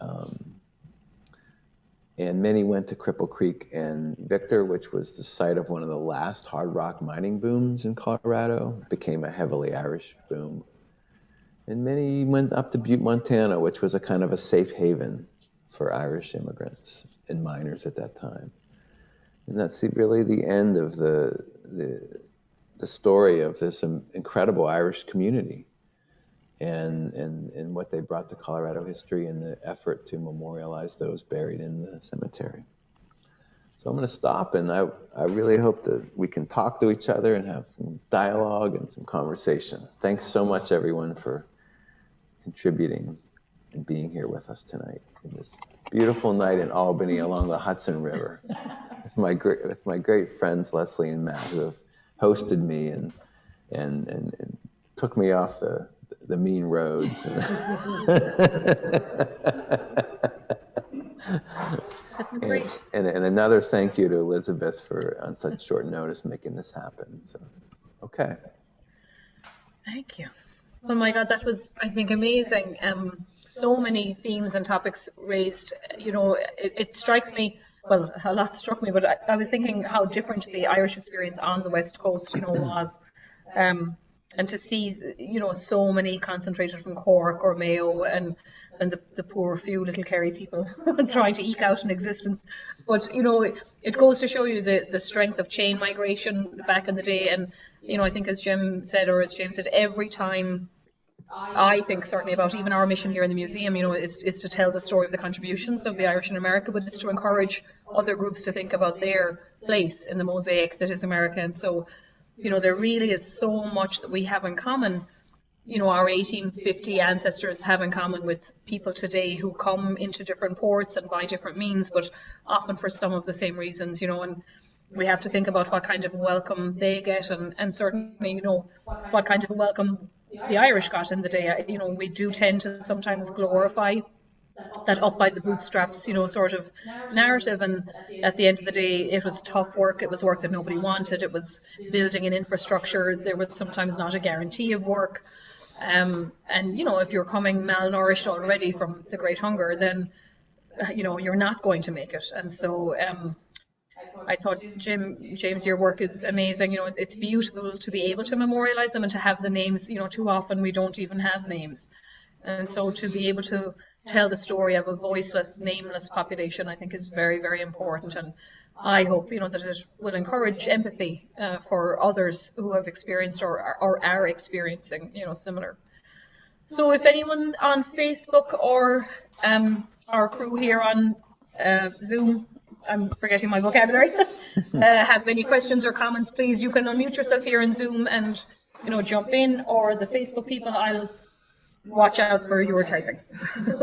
Um, and many went to Cripple Creek and Victor, which was the site of one of the last hard rock mining booms in Colorado, became a heavily Irish boom. And many went up to Butte, Montana, which was a kind of a safe haven for Irish immigrants and miners at that time. And that's really the end of the, the the story of this incredible Irish community and, and, and what they brought to Colorado history and the effort to memorialize those buried in the cemetery. So I'm going to stop, and I, I really hope that we can talk to each other and have some dialogue and some conversation. Thanks so much, everyone, for contributing and being here with us tonight in this beautiful night in Albany along the Hudson River with my great, with my great friends Leslie and Matt, who have hosted me and and and, and took me off the the mean roads. That's great. And, and, and, another thank you to Elizabeth for on such short notice making this happen. So, okay. Thank you. Oh my God, that was I think amazing. Um, so many themes and topics raised. You know, it, it strikes me well, a lot struck me, but I, I, was thinking how different the Irish experience on the West Coast, you know, was. Um, and to see, you know, so many concentrated from Cork or Mayo and and the, the poor few little Kerry people trying to eke out an existence. But, you know, it, it goes to show you the, the strength of chain migration back in the day. And, you know, I think as Jim said, or as James said, every time I think certainly about even our mission here in the museum, you know, is, is to tell the story of the contributions of the Irish in America, but it's to encourage other groups to think about their place in the mosaic that is America. And so, you know, there really is so much that we have in common. You know, our 1850 ancestors have in common with people today who come into different ports and by different means, but often for some of the same reasons, you know, and we have to think about what kind of welcome they get and, and certainly, you know, what kind of welcome the Irish got in the day. You know, we do tend to sometimes glorify that up by the bootstraps, you know, sort of narrative. And at the end of the day, it was tough work. It was work that nobody wanted. It was building an infrastructure. There was sometimes not a guarantee of work. Um, and, you know, if you're coming malnourished already from the Great Hunger, then, you know, you're not going to make it. And so, um, I thought Jim James, your work is amazing. You know, it's beautiful to be able to memorialize them and to have the names. You know, too often we don't even have names, and so to be able to tell the story of a voiceless, nameless population, I think is very, very important. And I hope you know that it will encourage empathy uh, for others who have experienced or, or are experiencing you know similar. So if anyone on Facebook or um, our crew here on uh, Zoom, I'm forgetting my vocabulary, uh, have any questions or comments, please you can unmute yourself here in Zoom and you know jump in, or the Facebook people, I'll watch out for your typing.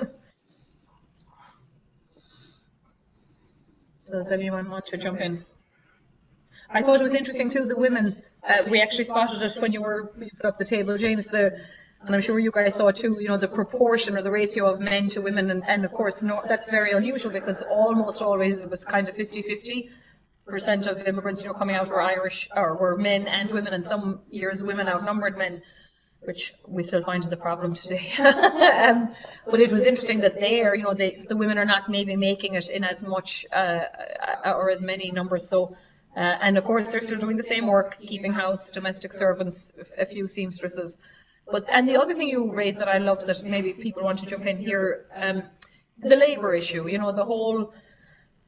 Does anyone want to jump in? I thought it was interesting too, the women, uh, we actually spotted it when you were, when you put up the table, James, the, and I'm sure you guys saw too, you know, the proportion or the ratio of men to women, and, and of course, no, that's very unusual because almost always it was kind of 50-50 percent of immigrants, you know, coming out were Irish, or were men and women, and some years women outnumbered men which we still find is a problem today. um, but it was interesting that there, you know, they, the women are not maybe making it in as much uh, or as many numbers. So, uh, and of course, they're still doing the same work, keeping house, domestic servants, a few seamstresses. But and the other thing you raised that I loved that maybe people want to jump in here, um, the labour issue. You know, the whole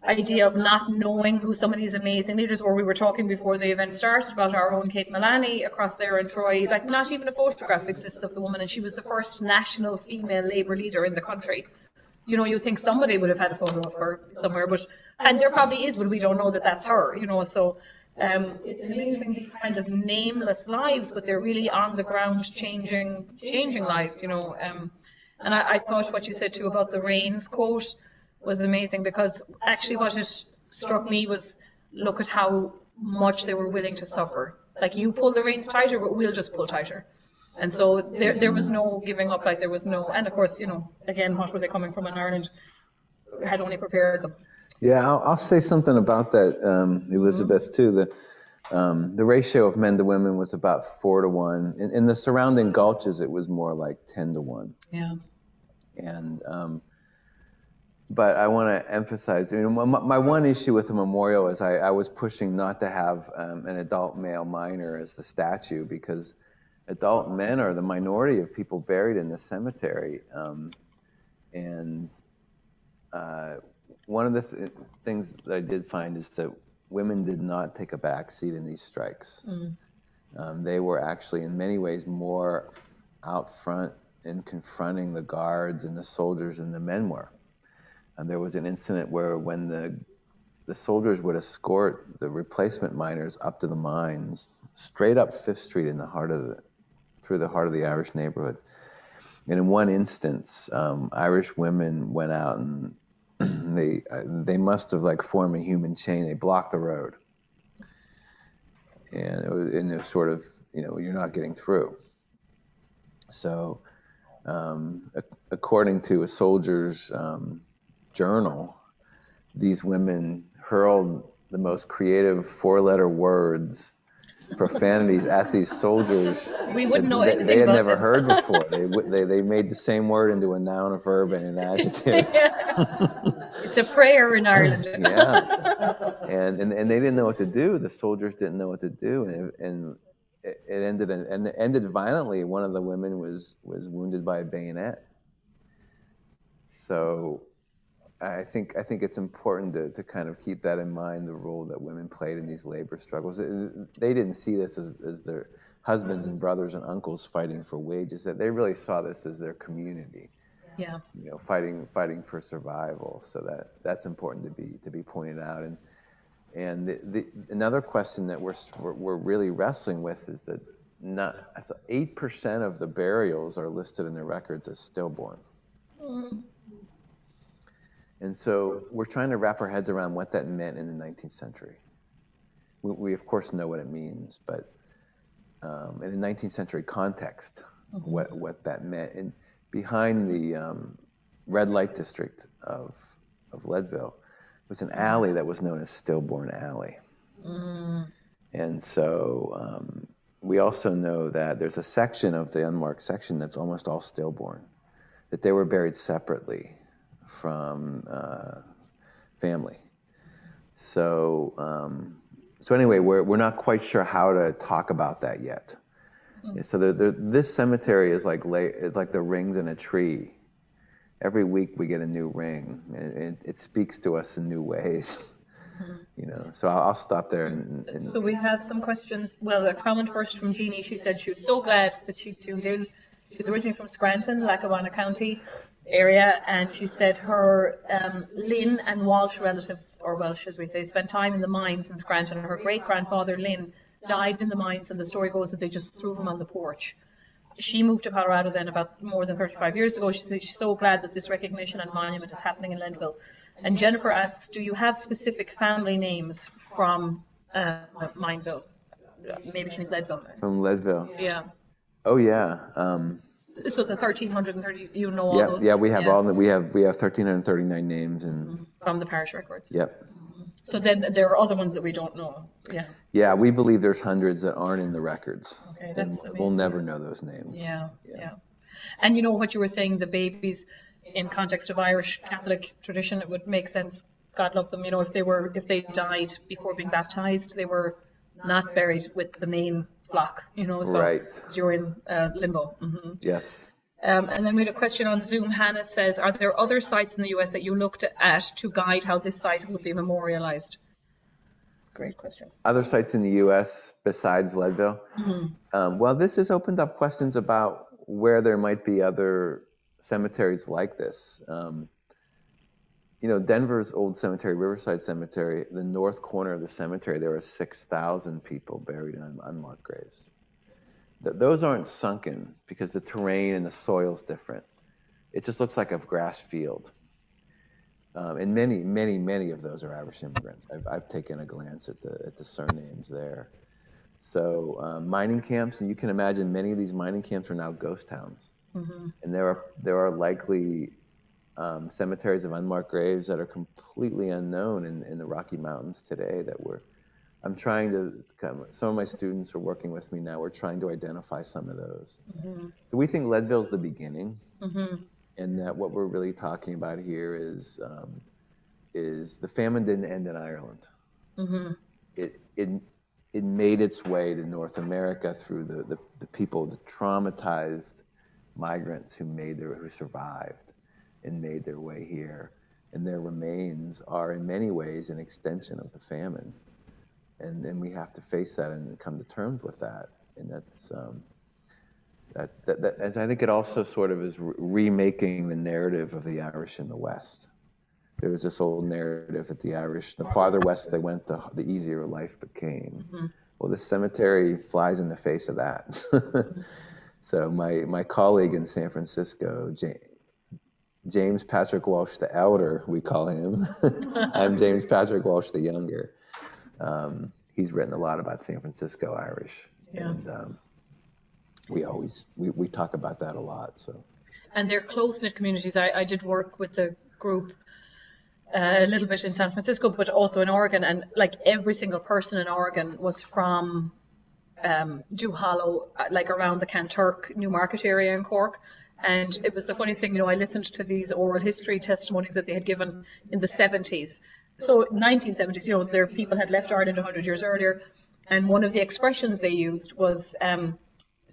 idea of not knowing who some of these amazing leaders were. We were talking before the event started about our own Kate Mullany across there in Troy. Like, not even a photograph exists of the woman, and she was the first national female Labour leader in the country. You know, you'd think somebody would have had a photo of her somewhere, but and there probably is, but we don't know that that's her. You know, so um, it's amazing these kind of nameless lives, but they're really on the ground, changing changing lives. You know, um, and I, I thought what you said too about the reins quote was amazing because actually what it struck me was look at how much they were willing to suffer. Like you pull the reins tighter, but we'll just pull tighter. And so there, there was no giving up. Like there was no, and of course, you know, again, what were they coming from in Ireland? Had only prepared them. Yeah, I'll, I'll say something about that, um, Elizabeth, too. The um, the ratio of men to women was about four to one. In, in the surrounding gulches, it was more like ten to one. Yeah. And um, but I want to emphasize, you know, my, my, one issue with the memorial is I, I was pushing not to have um, an adult male miner as the statue because adult men are the minority of people buried in the cemetery. Um, and uh, one of the th- things that I did find is that women did not take a back seat in these strikes. Mm. Um, they were actually, in many ways, more out front in confronting the guards and the soldiers than the men were. And there was an incident where when the the soldiers would escort the replacement miners up to the mines, straight up Fifth Street in the heart of the, through the heart of the Irish neighborhood. And in one instance, um, Irish women went out and they they must have like formed a human chain. They blocked the road, and it was, and was sort of you know you're not getting through. So, um, according to a soldier's um, journal, these women hurled the most creative four letter words, profanities at these soldiers. We wouldn't know they, they had never heard before. They, they, they made the same word into a noun, a verb, and an adjective. it's a prayer in Ireland. yeah. And, and, and they didn't know what to do. The soldiers didn't know what to do. And, and it, it ended and it ended violently. One of the women was, was wounded by a bayonet. So I think I think it's important to, to kind of keep that in mind, the role that women played in these labor struggles. They didn't see this as, as their husbands and brothers and uncles fighting for wages. That they really saw this as their community. Yeah. You know, fighting fighting for survival. So that that's important to be to be pointed out. And and the, the, another question that we're, we're, we're really wrestling with is that not eight percent of the burials are listed in the records as stillborn. Mm. And so we're trying to wrap our heads around what that meant in the 19th century. We, we of course know what it means, but um, in a 19th century context, mm-hmm. what, what that meant. And behind the um, red light district of, of Leadville was an alley that was known as Stillborn Alley. Mm. And so um, we also know that there's a section of the unmarked section that's almost all stillborn, that they were buried separately from uh, family. So, um, so anyway, we're, we're not quite sure how to talk about that yet. Mm-hmm. So the, the, this cemetery is like lay, it's like the rings in a tree. Every week we get a new ring, and it, it speaks to us in new ways. Mm-hmm. You know, so I'll, I'll stop there. And, and, so we have some questions. Well, a comment first from Jeannie. She said she was so glad that she tuned in. She's originally from Scranton, Lackawanna County area, and she said her um, Lynn and Walsh relatives, or Welsh as we say, spent time in the mines in Scranton. And her great grandfather Lynn died in the mines, and the story goes that they just threw him on the porch. She moved to Colorado then about more than 35 years ago. She said she's so glad that this recognition and monument is happening in Leadville. And Jennifer asks, do you have specific family names from uh, Mineville? Maybe she means Leadville. From Leadville. Yeah. Oh yeah. Um, so the 1330, you know all yeah, those? Yeah, we have all the, we have we have 1339 names and mm-hmm. from the parish records. Yep. So then there are other ones that we don't know. Yeah. Yeah, we believe there's hundreds that aren't in the records. Okay, that's we'll never know those names. Yeah, yeah, yeah. And you know what you were saying, the babies in context of Irish Catholic tradition, it would make sense. God love them. You know, if they were if they died before being baptized, they were not buried with the main flock, you know, so right. you're in uh, limbo. Mm-hmm. Yes. Um, and then we had a question on Zoom. Hannah says, are there other sites in the US that you looked at to guide how this site would be memorialized? Great question. Other sites in the US besides Leadville? Mm-hmm. Um, well, this has opened up questions about where there might be other cemeteries like this. Um, you know, Denver's old cemetery, Riverside Cemetery, the north corner of the cemetery, there are 6,000 people buried in unmarked graves. Th- those aren't sunken because the terrain and the soil's different. It just looks like a grass field. Um, and many, many, many of those are Irish immigrants. I've, I've taken a glance at the, at the surnames there. So um, mining camps, and you can imagine many of these mining camps are now ghost towns. Mm-hmm. And there are, there are likely um, cemeteries of unmarked graves that are completely unknown in, in the Rocky Mountains today that we're I'm trying to come, some of my students are working with me now. We're trying to identify some of those. Mm-hmm. So we think Leadville's the beginning, mm-hmm. and that what we're really talking about here is um, is the famine didn't end in Ireland. Mm-hmm. It it it made its way to North America through the, the, the people, the traumatized migrants who made their who survived and made their way here. And their remains are in many ways an extension of the famine. And, and we have to face that and come to terms with that. And that's, um, that, that, that, and I think it also sort of is remaking the narrative of the Irish in the West. There was this old narrative that the Irish, the farther west they went, the, the easier life became. Mm-hmm. Well, this cemetery flies in the face of that. so my, my colleague in San Francisco, James, James Patrick Walsh the Elder, we call him. I'm James Patrick Walsh the Younger. Um, he's written a lot about San Francisco Irish, yeah. and um, we always we, we talk about that a lot. So, and they're close knit communities. I, I did work with the group uh, a little bit in San Francisco, but also in Oregon, and like every single person in Oregon was from um, Duhallow, uh, like around the Kanturk Newmarket area in Cork. And it was the funniest thing, you know, I listened to these oral history testimonies that they had given in the 70s. So 1970s, you know, their people had left Ireland 100 years earlier. And one of the expressions they used was um,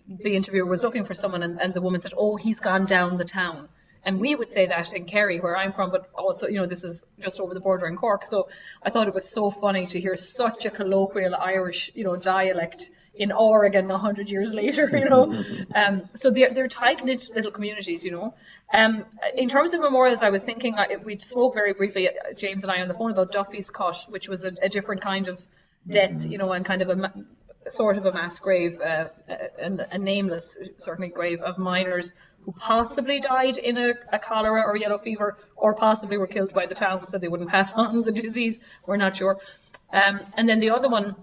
the interviewer was looking for someone, and, and the woman said, "Oh, he's gone down the town." And we would say that in Kerry, where I'm from, but also, you know, this is just over the border in Cork. So I thought it was so funny to hear such a colloquial Irish, you know, dialect in Oregon a hundred years later, you know. um, so they're, they're tight knit little communities, you know. Um, in terms of memorials, I was thinking I, we spoke very briefly, uh, James and I, on the phone about Duffy's Cut, which was a, a different kind of death, you know, and kind of a sort of a mass grave, uh, a, a, nameless, certainly grave of miners who possibly died in a, a, cholera or yellow fever, or possibly were killed by the town so they wouldn't pass on the disease. We're not sure. Um, and then the other one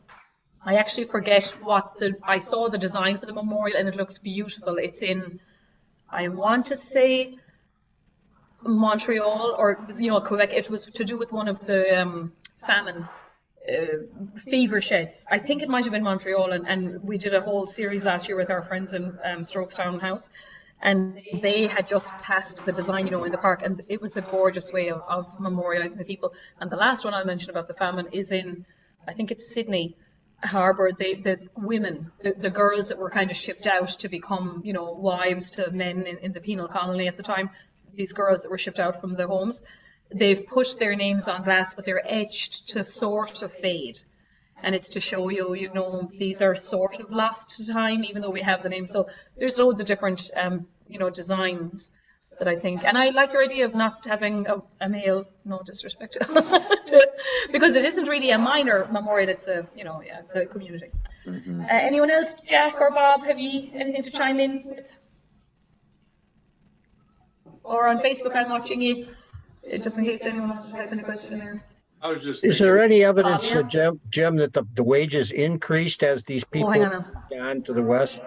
I actually forget what the I saw the design for the memorial and it looks beautiful. It's in I want to say Montreal or you know Quebec. It was to do with one of the um, famine uh, fever sheds. I think it might have been Montreal, and, and we did a whole series last year with our friends in um, Strokestown House. and they had just passed the design, you know, in the park, and it was a gorgeous way of, of memorialising the people. And the last one I'll mention about the famine is in, I think it's Sydney Harbour. The the women, the, the girls that were kind of shipped out to become, you know, wives to men in, in the penal colony at the time. These girls that were shipped out from their homes, they've put their names on glass, but they're etched to sort of fade and it's to show you, you know, these are sort of lost to time, even though we have the name. So there's loads of different, um, you know, designs that I think, and I like your idea of not having a, a male, no disrespect, to, because it isn't really a miner memorial. It's a, you know, yeah, it's a community. Mm-hmm. Uh, anyone else, Jack or Bob, have you anything to chime in with? Or on Facebook, I'm watching you, just in case anyone wants to type in a question there. I was just. Is thinking- there any evidence, yeah. uh, Jim, Jim, that the, the wages increased as these Oh, people hang on. gone to the west?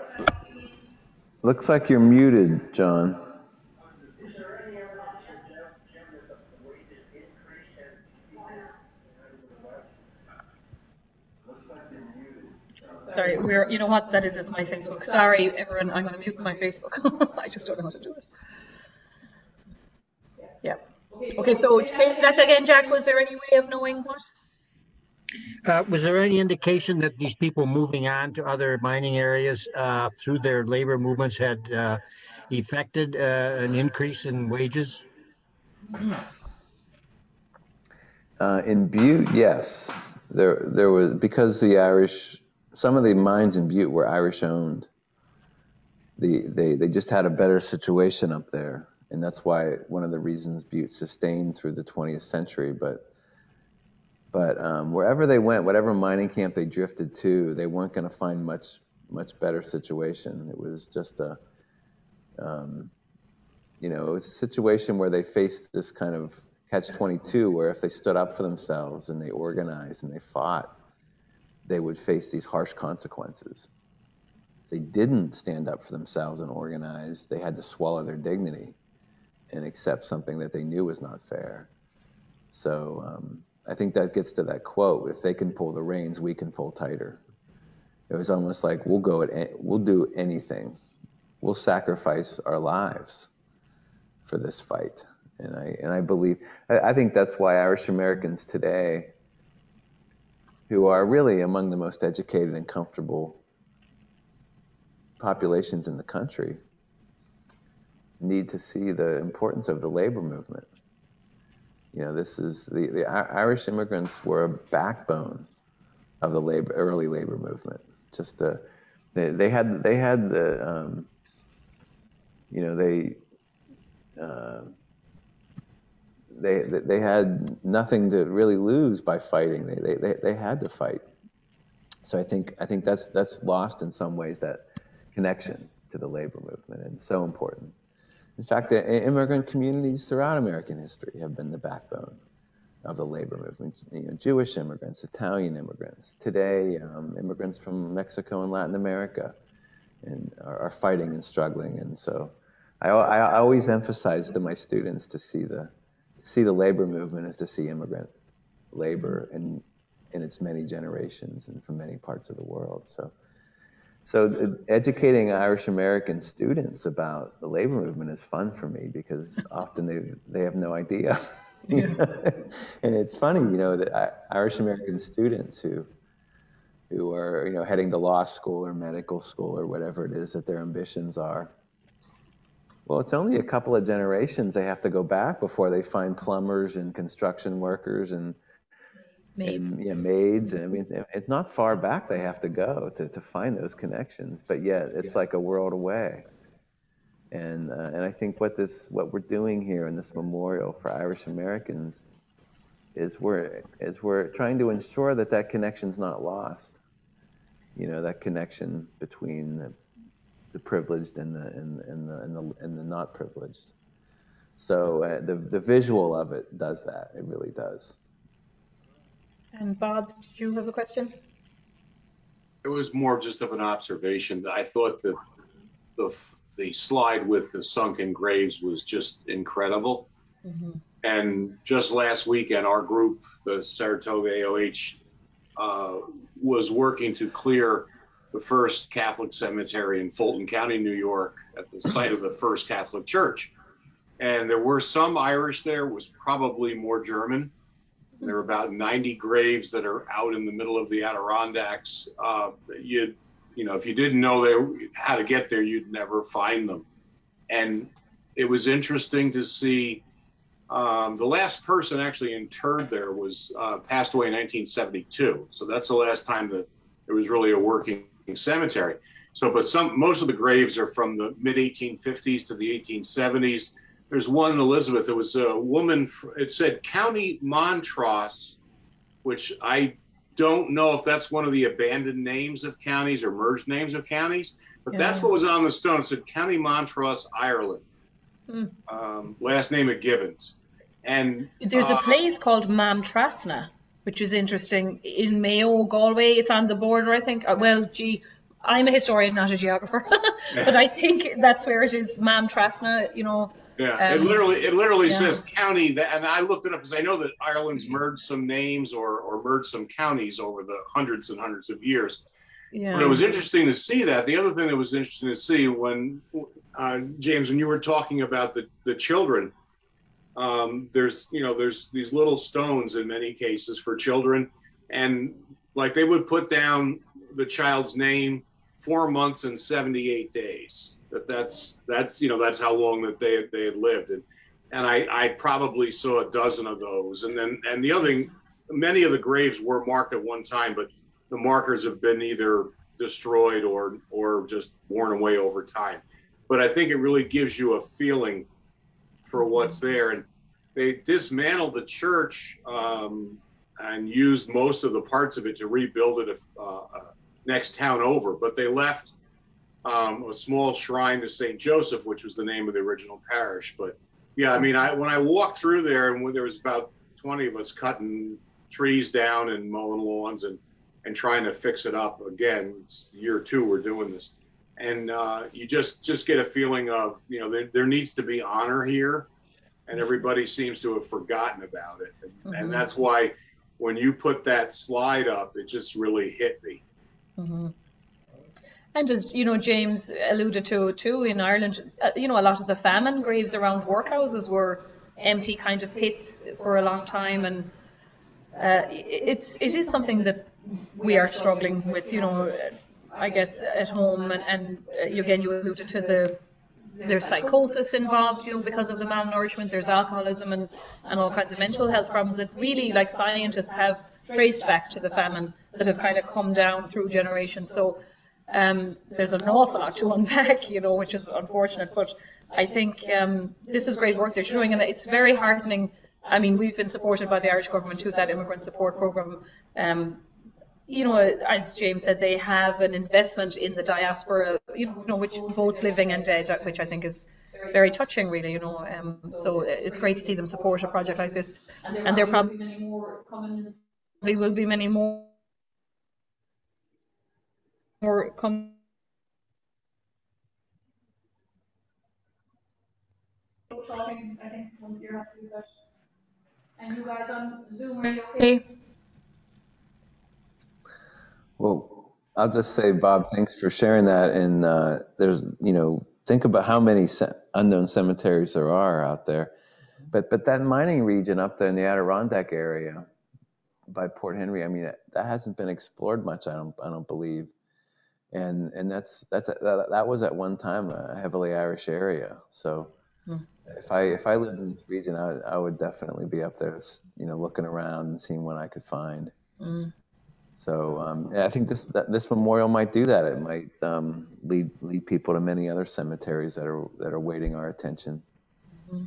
Looks like you're muted, John. Sorry, we're, you know what, that is, it's my Facebook. Sorry, everyone, I'm gonna mute my Facebook. I just don't know how to do it. Yeah. Okay, so say that again, Jack, was there any way of knowing what? Uh, was there any indication that these people moving on to other mining areas, uh, through their labor movements had, uh, effected, uh, an increase in wages? Uh, in Butte, yes, there there was because the Irish, some of the mines in Butte were Irish owned. The they they just had a better situation up there, and that's why one of the reasons Butte sustained through the 20th century. But but um, wherever they went, whatever mining camp they drifted to, they weren't going to find much much better situation. It was just a um, you know, it was a situation where they faced this kind of catch 22 where if they stood up for themselves and they organized and they fought, they would face these harsh consequences. If they didn't stand up for themselves and organize, they had to swallow their dignity and accept something that they knew was not fair. So um, I think that gets to that quote: "If they can pull the reins, we can pull tighter." It was almost like we'll go at, we'll do anything, we'll sacrifice our lives for this fight. And I and I believe I, I think that's why Irish Americans today, who are really among the most educated and comfortable populations in the country, need to see the importance of the labor movement. You know, this is the, the Irish immigrants were a backbone of the labor, early labor movement. Just uh, they, they had they had the um, you know they uh, they they had nothing to really lose by fighting. They, they they they had to fight. So I think I think that's that's lost in some ways that connection to the labor movement and so important. In fact, immigrant communities throughout American history have been the backbone of the labor movement. You know, Jewish immigrants, Italian immigrants, today um, immigrants from Mexico and Latin America, and are, are fighting and struggling. And so, I, I always emphasize to my students to see the see the labor movement is to see immigrant labor in in its many generations and from many parts of the world. So. So educating Irish American students about the labor movement is fun for me because often they they have no idea. know? and it's funny, you know, that Irish American students who who are you know heading to law school or medical school or whatever it is that their ambitions are. Well, it's only a couple of generations they have to go back before they find plumbers and construction workers and Maids. and, yeah, maids. And I mean, it's not far back they have to go to, to find those connections, but yet it's like a world away. And uh, and I think what this what we're doing here in this memorial for Irish Americans is we're is we're trying to ensure that that connection's not lost. You know, that connection between the, the privileged and the and, and the and the and the not privileged. So uh, the the visual of it does that. It really does. And Bob, did you have a question? It was more just of an observation. I thought that the, the slide with the sunken graves was just incredible. And just last weekend, our group, the Saratoga AOH, uh, was working to clear the first Catholic cemetery in Fulton County, New York, at the site of the first Catholic church. And there were some Irish there, was probably more German. There are about 90 graves that are out in the middle of the Adirondacks. Uh, you, you know, if you didn't know they, how to get there, you'd never find them. And it was interesting to see um, the last person actually interred there was uh, passed away in 1972. So that's the last time that there was really a working cemetery. So, but some most of the graves are from the mid 1850s to the 1870s. There's one in Elizabeth. It was a woman. It said County Montrose, which I don't know if that's one of the abandoned names of counties or merged names of counties, but yeah. that's what was on the stone. It said County Montrose, Ireland. Mm. Um, last name of Gibbons. And there's uh, a place called Mamtrasna, which is interesting in Mayo, Galway. It's on the border, I think. Uh, well, gee, I'm a historian, not a geographer, but I think that's where it is. Mamtrasna, you know. Yeah, um, it literally it literally yeah. says county, that, and I looked it up because I know that Ireland's merged some names or or merged some counties over the hundreds and hundreds of years. Yeah. But it was interesting to see that. The other thing that was interesting to see when uh, James, when you were talking about the the children, um, there's you know there's these little stones in many cases for children, and like they would put down the child's name four months and 78 days. That that's that's you know that's how long that they they had lived, and and I I probably saw a dozen of those, and then and the other thing, many of the graves were marked at one time, but the markers have been either destroyed or or just worn away over time. But I think it really gives you a feeling for what's there. And they dismantled the church um, and used most of the parts of it to rebuild it uh, uh, next town over. But they left um, a small shrine to St. Joseph, which was the name of the original parish. But yeah, I mean, I when I walked through there and when there was about 20 of us cutting trees down and mowing lawns and and trying to fix it up again. It's year two we're doing this and uh, you just just get a feeling of you know there, there needs to be honor here and everybody seems to have forgotten about it and, mm-hmm. and that's why when you put that slide up it just really hit me mm-hmm. and as you know james alluded to too in ireland uh, you know a lot of the famine graves around workhouses were empty kind of pits for a long time and uh, it's it is something that we are struggling with you know I guess, at home. And, and uh, again, you alluded to the there's psychosis involved, you know, because of the malnourishment. There's alcoholism and, and all kinds of mental health problems that really, like scientists, have traced back to the famine that have kind of come down through generations. So um, there's an awful lot to unpack, you know, which is unfortunate. But I think um, this is great work they're doing, and it's very heartening. I mean, we've been supported by the Irish government through that immigrant support program. Um, you know, as James said, they have an investment in the diaspora, you know, which both living and dead, which I think is very touching, really. You know, um, so it's great to see them support a project like this, and there probably many more coming. There will be many more. More come. I think once you're happy with that. And you guys on Zoom, are you okay? Well, I'll just say, Bob, thanks for sharing that. And uh, there's, you know, think about how many ce- unknown cemeteries there are out there. But but that mining region up there in the Adirondack area by Port Henry, I mean, that hasn't been explored much. I don't I don't believe. And and that's that's that, that was at one time a heavily Irish area. So. Hmm. If I if I lived in this region, I, I would definitely be up there, you know, looking around and seeing what I could find. Mm. So um, I think this this memorial might do that. It might um, lead lead people to many other cemeteries that are that are waiting our attention. Mm-hmm.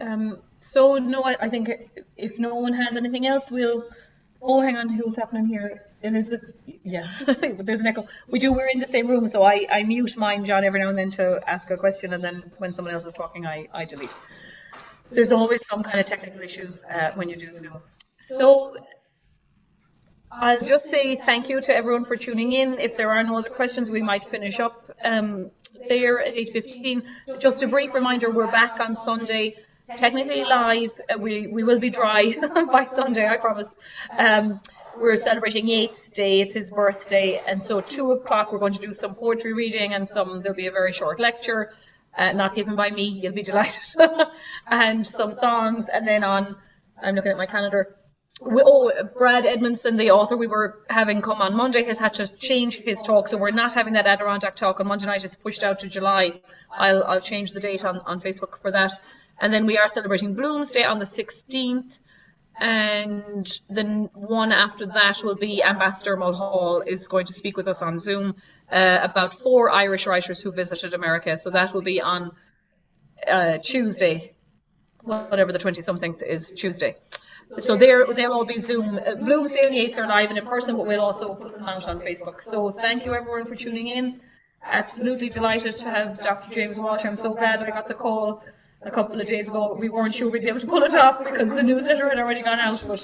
Um, so no, I, I, think if no one has anything else, we'll. Oh, hang on, who's happening here? Elizabeth. Yeah, there's an echo. We do. We're in the same room, so I I mute mine, John, every now and then to ask a question, and then when someone else is talking, I I delete. There's always some kind of technical issues uh, when you do Zoom. So I'll just say thank you to everyone for tuning in. If there are no other questions, we might finish up um, there at 8.15. Just a brief reminder, we're back on Sunday, technically live. Uh, we, we will be dry by Sunday, I promise. Um, we're celebrating Yeats Day. It's his birthday, and so two o'clock we're going to do some poetry reading and some. There'll be a very short lecture, uh, not given by me. You'll be delighted, and some songs, and then on. I'm looking at my calendar. We, oh, Brad Edmondson, the author we were having come on Monday, has had to change his talk, so we're not having that Adirondack talk on Monday night. It's pushed out to July. I'll I'll change the date on on Facebook for that. And then we are celebrating Bloomsday on the 16th. And then one after that will be Ambassador Mulhall is going to speak with us on Zoom uh, about four Irish writers who visited America. So that will be on uh, Tuesday, whatever the 20 something is Tuesday. So they're, they'll all be Zoom. Uh, Bloomsday and Yeats are live and in person, but we'll also put them out on Facebook. So thank you everyone for tuning in. Absolutely delighted to have Dr. James Walsh. I'm so glad I got the call a couple of days ago. We weren't sure we'd be able to pull it off because the newsletter had already gone out, but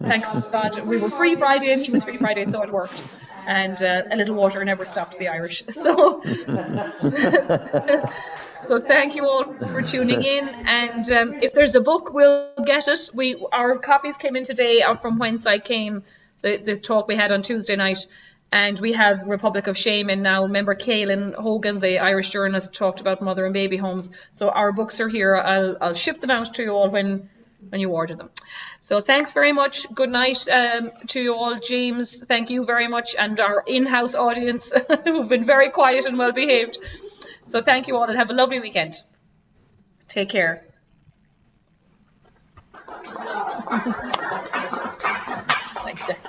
thank God we were free Friday and he was free Friday, so it worked. And uh, a little water never stopped the Irish. So, so thank you all for tuning in. And um, if there's a book, we'll get it. We our copies came in today from whence I came. The, the talk we had on Tuesday night. And we have Republic of Shame, and now member Caelainn Hogan, the Irish journalist, talked about mother and baby homes. So our books are here. I'll, I'll ship them out to you all when when you order them. So thanks very much. Good night um, to you all. James, thank you very much, and our in-house audience who've been very quiet and well behaved. So thank you all, and have a lovely weekend. Take care. Thanks, Jack.